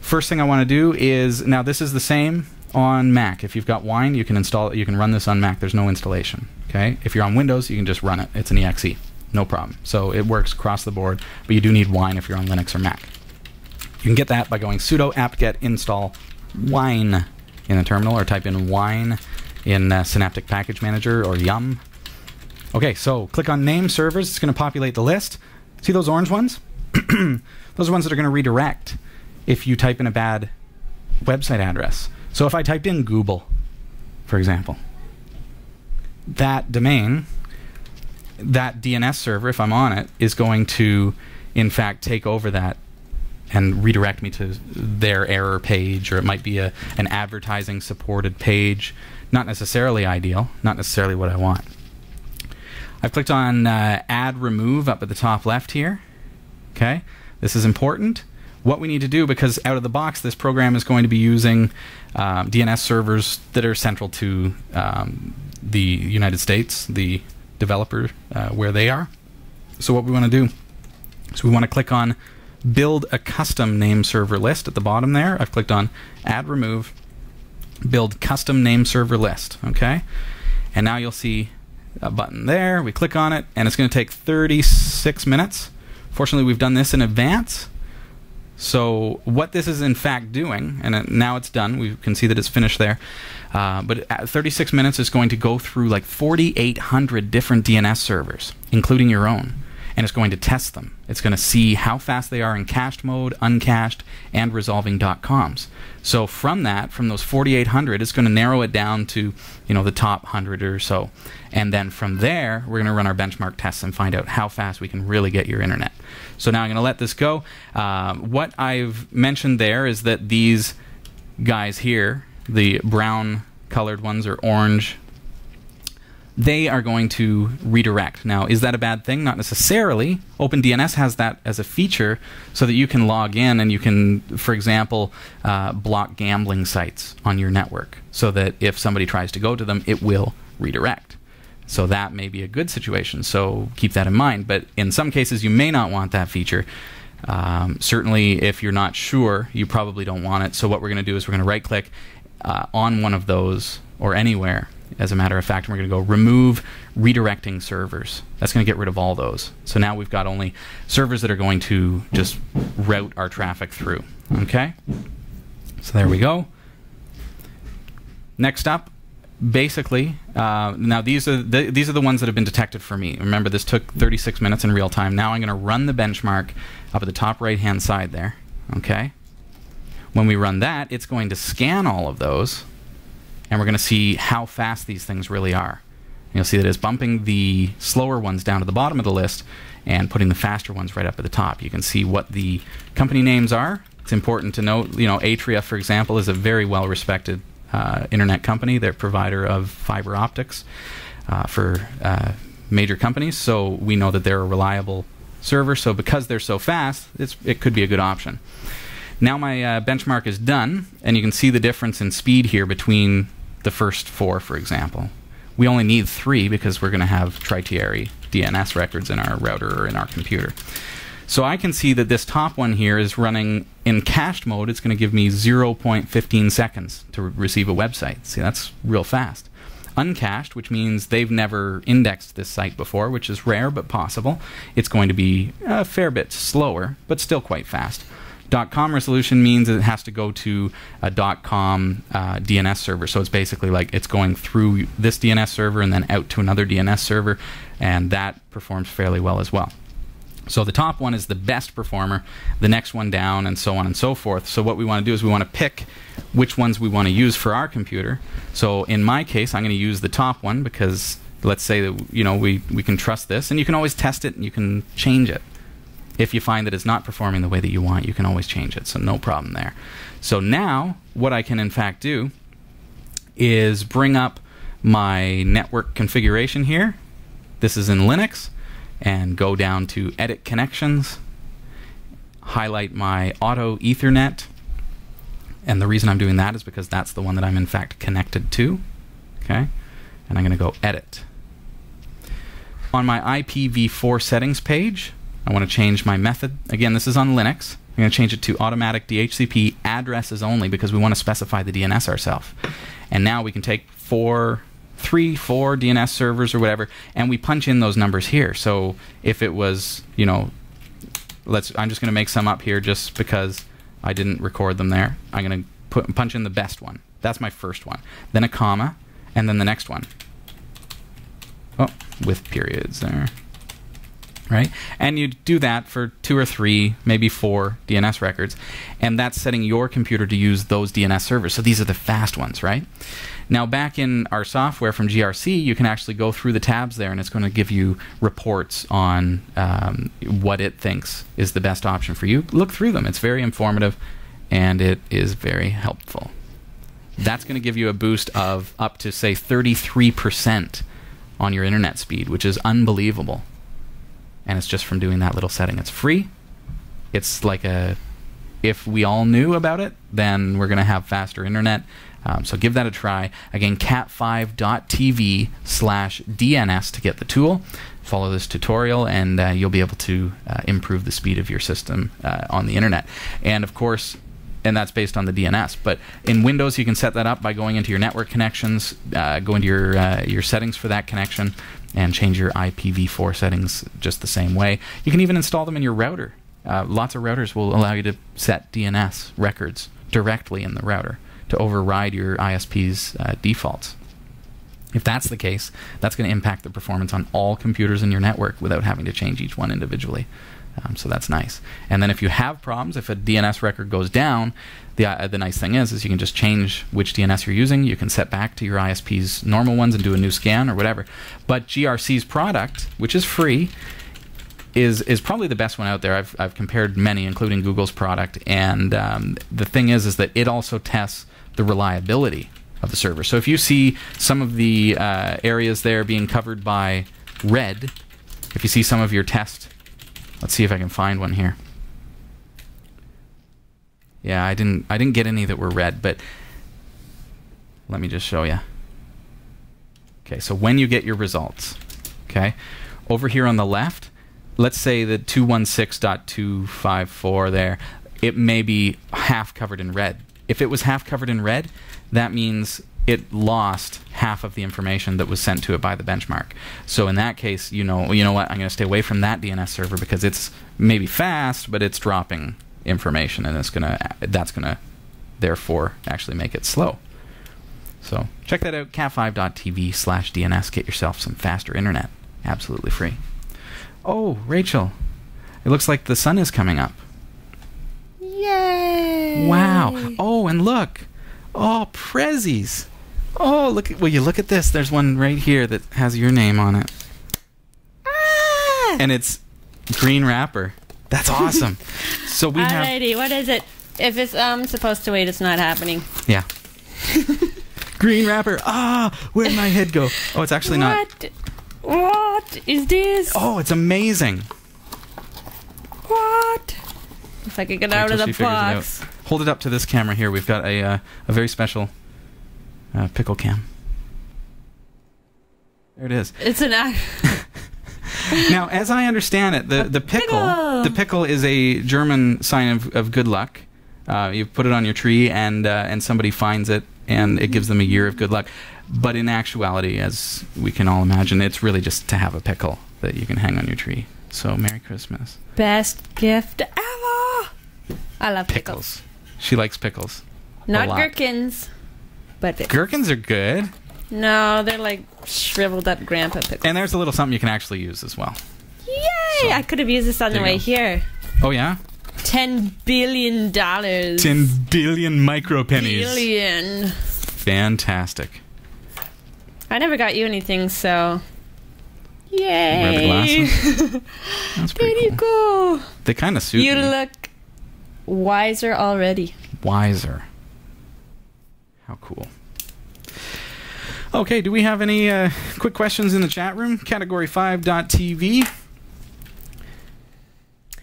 First thing I want to do is now this is the same on Mac. If you've got Wine, you can install it. You can run this on Mac. There's no installation. Okay. If you're on Windows, you can just run it. It's an exe no problem. So it works across the board, but you do need wine if you're on Linux or Mac. You can get that by going sudo apt-get install wine in the terminal or type in wine in uh, Synaptic Package Manager or yum. Okay, so click on name servers. It's going to populate the list. See those orange ones? <clears throat> those are ones that are going to redirect if you type in a bad website address. So if I typed in Google, for example, that domain that DNS server, if I'm on it, is going to, in fact, take over that and redirect me to their error page, or it might be a, an advertising supported page. Not necessarily ideal, not necessarily what I want. I've clicked on uh, Add Remove up at the top left here. Okay, this is important. What we need to do, because out of the box, this program is going to be using um, DNS servers that are central to um, the United States, the developer uh, where they are. So what we want to do is we want to click on build a custom name server list at the bottom there. I've clicked on add remove build custom name server list. Okay, and now you'll see a button there. We click on it, and it's going to take 36 minutes. Fortunately, we've done this in advance. So what this is in fact doing, and now it's done. We can see that it's finished there. Uh, but at 36 minutes is going to go through like 4,800 different DNS servers, including your own, and it's going to test them. It's going to see how fast they are in cached mode, uncached, and resolving .coms. So from that, from those 4,800, it's going to narrow it down to you know the top 100 or so, and then from there, we're going to run our benchmark tests and find out how fast we can really get your internet. So now I'm going to let this go. Uh, what I've mentioned there is that these guys here the brown colored ones or orange they are going to redirect. Now, is that a bad thing? Not necessarily. OpenDNS has that as a feature so that you can log in and you can, for example, uh, block gambling sites on your network so that if somebody tries to go to them, it will redirect. So that may be a good situation. So keep that in mind. But in some cases, you may not want that feature. Um, certainly, if you're not sure, you probably don't want it. So what we're going to do is we're going to right click uh, on one of those or anywhere as a matter of fact, we're going to go remove redirecting servers. That's going to get rid of all those. So now we've got only servers that are going to just route our traffic through. Okay? So there we go. Next up, basically, uh, now these are the, these are the ones that have been detected for me. Remember, this took 36 minutes in real time. Now I'm going to run the benchmark up at the top right hand side there. Okay? When we run that, it's going to scan all of those and we're going to see how fast these things really are. And you'll see that it's bumping the slower ones down to the bottom of the list and putting the faster ones right up at the top. You can see what the company names are. It's important to note, you know, Atria, for example, is a very well respected uh, internet company. They're provider of fiber optics uh, for uh, major companies, so we know that they're a reliable server. So because they're so fast, it could be a good option. Now my uh, benchmark is done, and you can see the difference in speed here between the first four, for example. We only need three because we're going to have tertiary DNS records in our router or in our computer. So I can see that this top one here is running in cached mode. It's going to give me 0.15 seconds to re receive a website. See, that's real fast. Uncached, which means they've never indexed this site before, which is rare but possible. It's going to be a fair bit slower, but still quite fast. .com resolution means it has to go to a dot .com uh, DNS server. So it's basically like it's going through this DNS server and then out to another DNS server, and that performs fairly well as well. So the top one is the best performer, the next one down, and so on and so forth. So what we want to do is we want to pick which ones we want to use for our computer. So in my case, I'm going to use the top one because let's say that you know we, we can trust this, and you can always test it and you can change it. If you find that it's not performing the way that you want, you can always change it, so no problem there. So now, what I can in fact do is bring up my network configuration here. This is in Linux, and go down to Edit Connections, highlight my Auto Ethernet, and the reason I'm doing that is because that's the one that I'm in fact connected to. Okay, and I'm going to go Edit. On my IPv4 settings page, I want to change my method. Again, this is on Linux. I'm going to change it to automatic DHCP addresses only because we want to specify the DNS ourselves. And now we can take four, three, four DNS servers or whatever, and we punch in those numbers here. So if it was, you know, let's. I'm just going to make some up here just because I didn't record them there. I'm going to put punch in the best one. That's my first one. Then a comma, and then the next one. Oh, with periods there right? And you do that for two or three, maybe four DNS records, and that's setting your computer to use those DNS servers. So these are the fast ones, right? Now, back in our software from GRC, you can actually go through the tabs there, and it's going to give you reports on um, what it thinks is the best option for you. Look through them, it's very informative and it is very helpful. That's going to give you a boost of up to, say, 33% on your internet speed, which is unbelievable and it's just from doing that little setting. It's free. It's like a if we all knew about it, then we're going to have faster internet. Um, so give that a try. Again, cat5.tv slash DNS to get the tool. Follow this tutorial, and uh, you'll be able to uh, improve the speed of your system uh, on the internet. And of course, and that's based on the DNS. But in Windows, you can set that up by going into your network connections, uh, go into your uh, your settings for that connection, and change your IPv4 settings just the same way. You can even install them in your router. Uh, lots of routers will allow you to set DNS records directly in the router to override your ISP's uh, defaults. If that's the case, that's going to impact the performance on all computers in your network without having to change each one individually. Um, so that's nice. And then if you have problems, if a DNS record goes down, the, uh, the nice thing is, is you can just change which DNS you're using. You can set back to your ISP's normal ones and do a new scan or whatever. But GRC's product, which is free, is is probably the best one out there. I've I've compared many, including Google's product, and um, the thing is, is that it also tests the reliability of the server. So if you see some of the uh, areas there being covered by red, if you see some of your test, let's see if I can find one here. Yeah, I didn't I didn't get any that were red, but let me just show you. Okay, so when you get your results, okay, over here on the left, let's say the 216.254 there, it may be half covered in red. If it was half covered in red, that means it lost half of the information that was sent to it by the benchmark. So in that case, you know, you know what? I'm going to stay away from that DNS server because it's maybe fast, but it's dropping information, and it's going to that's going to therefore actually make it slow. So check that out, cat5.tv slash DNS. Get yourself some faster internet. Absolutely free. Oh, Rachel, it looks like the sun is coming up. Yay! Wow. Oh, and look. Oh, Prezzies. Oh, look at, will you look at this? There's one right here that has your name on it. Ah! And it's green wrapper. That's awesome. <laughs> so we have Alrighty, what is it? If it's um supposed to wait, it's not happening. yeah. <laughs> green wrapper. Ah, where'd my head go? Oh, it's actually not. what? What is this? Oh, it's amazing. What? If I could get out of the figures it box. Hold it up to this camera here. We've got a uh, a very special uh, pickle cam. There it is. It's an act. <laughs> now, as I understand it, the, the pickle, pickle. the pickle is a German sign of, of good luck. Uh, you put it on your tree, and uh, and somebody finds it, and it gives them a year of good luck. But in actuality, as we can all imagine, it's really just to have a pickle that you can hang on your tree. So, Merry Christmas. Best gift ever. I love pickles. Pickles. She likes pickles. Not gherkins, but. Gherkins are good, no, they're like shriveled up grandpa pickles. and there's a little something you can actually use as well. Yay! I could have used this on the way go. here. Oh yeah, Ten billion dollars. ten billion micro pennies. billion. Fantastic. I never got you anything, so. Yay! Wear the glasses. <laughs> That's There pretty you cool. go. They kind of suit You me. look wiser already. wiser. How cool. Okay, do we have any uh, quick questions in the chat room? Category5.tv.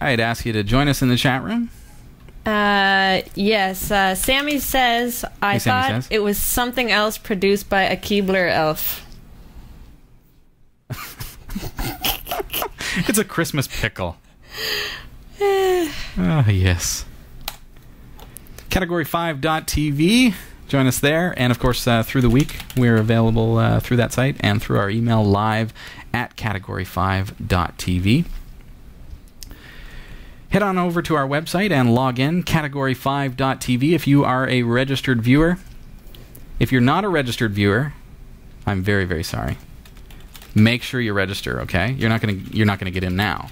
I'd ask you to join us in the chat room. Uh, yes. Uh, Sammy says I Hey, Sammy thought says. it was something else produced by a Keebler elf. <laughs> It's a Christmas pickle. oh, <sighs> yes. Category5.tv. Join us there. And of course, uh, through the week, we're available uh, through that site and through our email live at category5.tv. Head on over to our website and log in, category5.tv, if you are a registered viewer. If you're not a registered viewer, I'm very, very sorry make sure you register okay you're not going to you're not going to get in now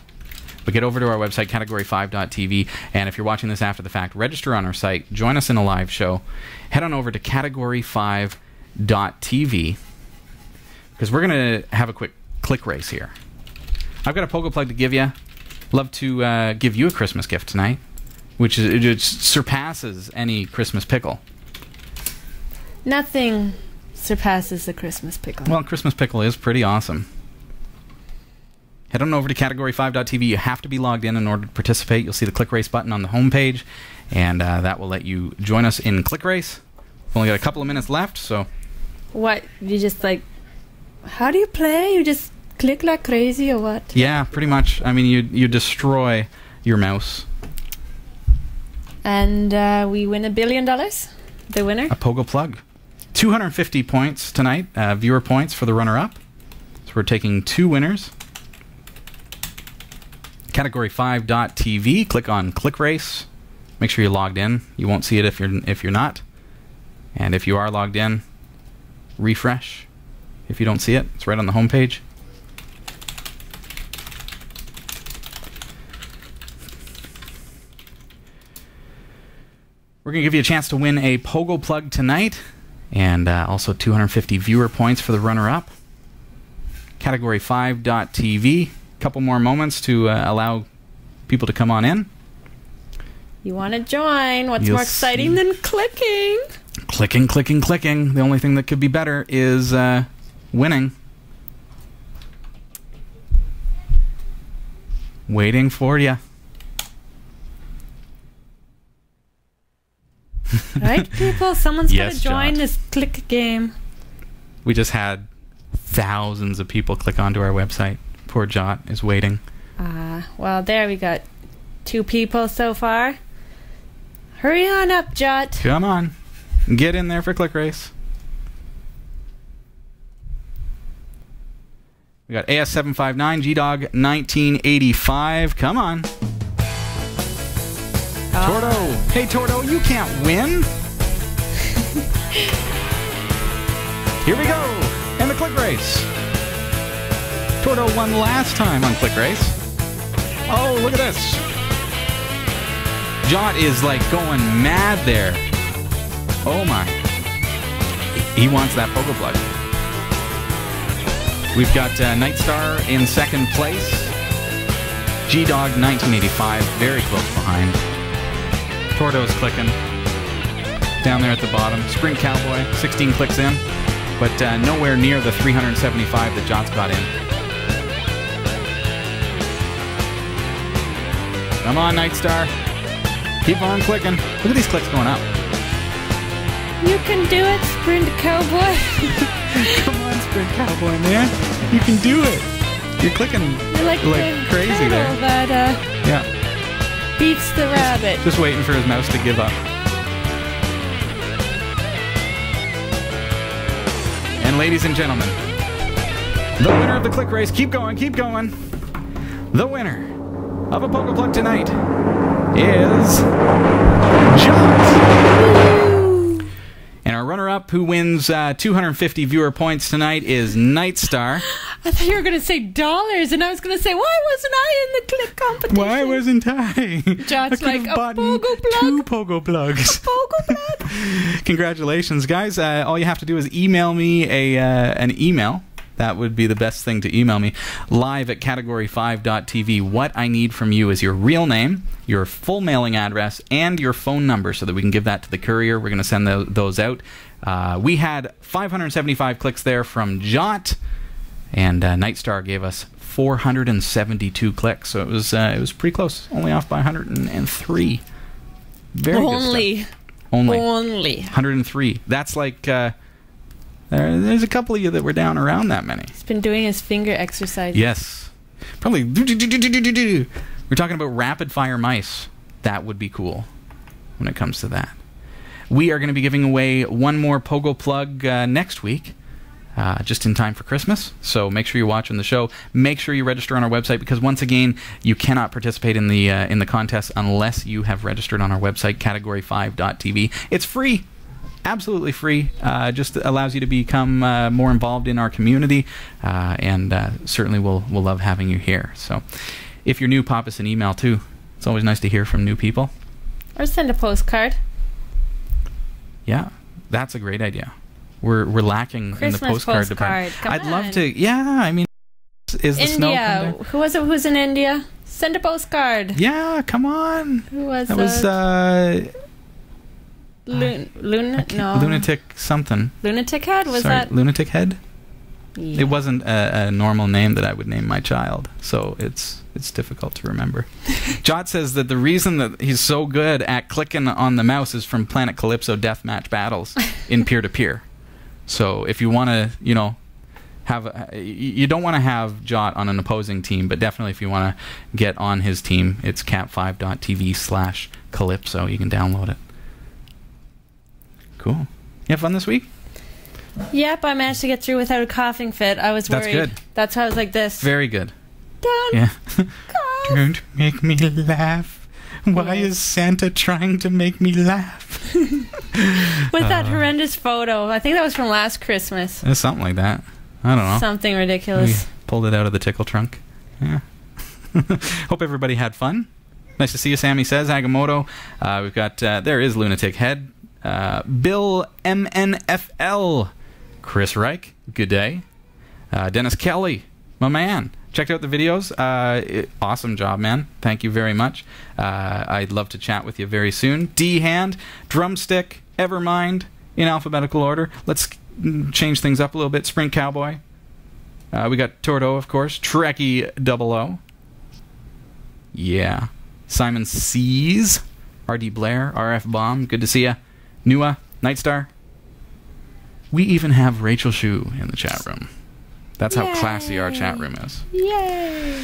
but get over to our website category5.tv and if you're watching this after the fact register on our site join us in a live show. Head on over to category5.tv because we're going to have a quick click race here. I've got a pogo plug to give you love to uh, give you a christmas gift tonight which is, it surpasses any christmas pickle. Nothing surpasses the Christmas pickle. Well, Christmas Pickle is pretty awesome. Head on over to category5.tv. You have to be logged in in order to participate. You'll see the Click Race button on the homepage, and uh, that will let you join us in Click Race. We've only got a couple of minutes left, so what? You just like. How do you play? You just click like crazy or what? yeah, pretty much. I mean, you you destroy your mouse. And uh, we win a billion dollars? The winner? A Pogo Plug. 250 points tonight, uh, viewer points for the runner-up. So we're taking two winners. Category5.tv. Click on Click Race. Make sure you're logged in. You won't see it if you're if you're not. And if you are logged in, refresh. If you don't see it, it's right on the home page. We're going to give you a chance to win a Pogo Plug tonight and uh, also 250 viewer points for the runner up. Category5.tv. Couple more moments to uh, allow people to come on in. You want to join? What's You'll more exciting see. than clicking? Clicking, clicking, clicking. The only thing that could be better is uh, winning. Waiting for you. <laughs> Right, people? Someone's Yes, gonna join this click game. We just had thousands of people click onto our website. Poor Jot is waiting. Uh, well, there we got two people so far. Hurry on up, Jot. Come on. Get in there for Click Race. We got AS759, G-Dog 1985. Come on. Tordo. Hey, Tordo, you can't win. <laughs> Here we go. And the Click Race. Tordo won last time on Click Race. Oh, look at this. Jot is like going mad there. Oh my. He wants that pogo plug. We've got uh, Nightstar in second place. G Dog 1985, very close behind. Tordo's clicking. Down there at the bottom. Sprint Cowboy, 16 clicks in, but uh, nowhere near the 375 that Jot's got in. Come on, Nightstar. Keep on clicking. Look at these clicks going up. You can do it, Sprint Cowboy. <laughs> Come on, Sprint Cowboy, man. You can do it. You're clicking You're like, like the crazy there. that uh, Yeah. beats the rabbit. Just waiting for his mouse to give up. And ladies and gentlemen, the winner of the click race, keep going, keep going. The winner of a Poke Plug tonight is John. And our runner up who wins uh, 250 viewer points tonight is Nightstar. <laughs> I thought you were gonna say dollars, and I was gonna say, why wasn't I in the click competition? Why wasn't I? John's <laughs> I like, "A Pogo plug?" two Pogo plugs. Pogo <laughs> plug? Congratulations, guys! Uh, all you have to do is email me a uh, an email. That would be the best thing to email me live at category5.tv. What I need from you is your real name, your full mailing address, and your phone number so that we can give that to the courier. We're going to send tho- those out. Uh, we had 575 clicks there from Jot, and uh, Nightstar gave us 472 clicks. So it was uh, it was pretty close, only off by 103. Very good stuff. Only, Only. only. 103. That's like uh, there, there's a couple of you that were down around that many. He's been doing his finger exercises. Yes, probably. We're talking about rapid fire mice. That would be cool when it comes to that. We are going to be giving away one more Pogo plug uh, next week. Uh, just in time for Christmas. So make sure you're watching the show. Make sure you register on our website because once again, you cannot participate in the uh, in the contest unless you have registered on our website, category5.tv. It's free, absolutely free. Uh, just allows you to become uh, more involved in our community, uh, and uh, certainly we'll we'll love having you here. So if you're new, pop us an email too. It's always nice to hear from new people. Or send a postcard. Yeah, that's a great idea. We're we're lacking in the postcard, postcard. department. Come I'd love to. Yeah, I mean, is the snow India. Who was it? Who's in India? Send a postcard. Yeah, come on. Who was That was uh, Lun- Luna- no. lunatic something. Lunatic Head? Was Sorry, that? lunatic head? Yeah. It wasn't a, a normal name that I would name my child, so it's it's difficult to remember. <laughs> Jot says that the reason that he's so good at clicking on the mouse is from Planet Calypso deathmatch battles in peer to peer. So if you want to, you know, have a, you don't want to have Jot on an opposing team, but definitely if you want to get on his team, it's cat5.tv slash Calypso. You can download it. Cool. You have fun this week? Yep, I managed to get through without a coughing fit. I was That's worried. good. That's why I was like this. Very good. Don't Yeah. <laughs> cough. Don't make me laugh. Why is Santa trying to make me laugh? <laughs> With Uh. that horrendous photo. I think that was from last Christmas. Uh, Something like that. I don't know. Something We ridiculous. pulled it out of the tickle trunk. Yeah. <laughs> Hope everybody had fun. Nice to see you, Sammy says. Agamotto. Uh, we've got, uh, there is Lunatic Head. Uh, Bill MNFL. Chris Reich. Good day. Uh, Dennis Kelly. My man. Checked out the videos. Uh, it- awesome job, man. Thank you very much. Uh, I'd love to chat with you very soon. D Hand. Drumstick. Evermind. in alphabetical order. Let's change things up a little bit. Sprint Cowboy. Uh, we got Tordo, of course. Trekkie Double O. Yeah. Simon Seas. RD Blair. RF Bomb. Good to see ya. Nua. Nightstar. We even have Rachel Xu in the chat room. That's how classy our chat room is. Yay!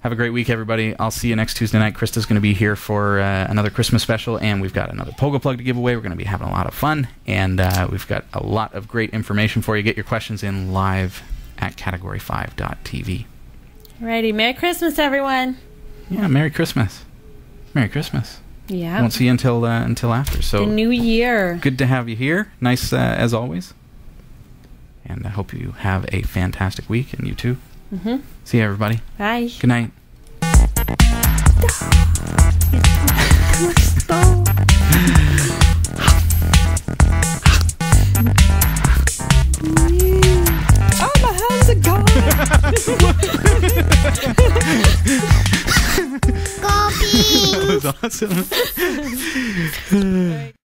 Have a great week, everybody. I'll see you next Tuesday night. Krista's going to be here for uh, another Christmas special, and we've got another Pogo Plug to give away. We're going to be having a lot of fun, and uh, we've got a lot of great information for you. Get your questions in live at category5.tv. Alrighty, Merry Christmas, everyone. Yeah, Merry Christmas. Merry Christmas. Yeah. Won't see you until uh, until after. So the So new year. good to have you here. Nice uh, as always. And I hope you have a fantastic week, and you too. Mm-hmm. See you, everybody. Bye. Good night. Oh, my hands are gone. <laughs> <laughs> that was awesome. <laughs>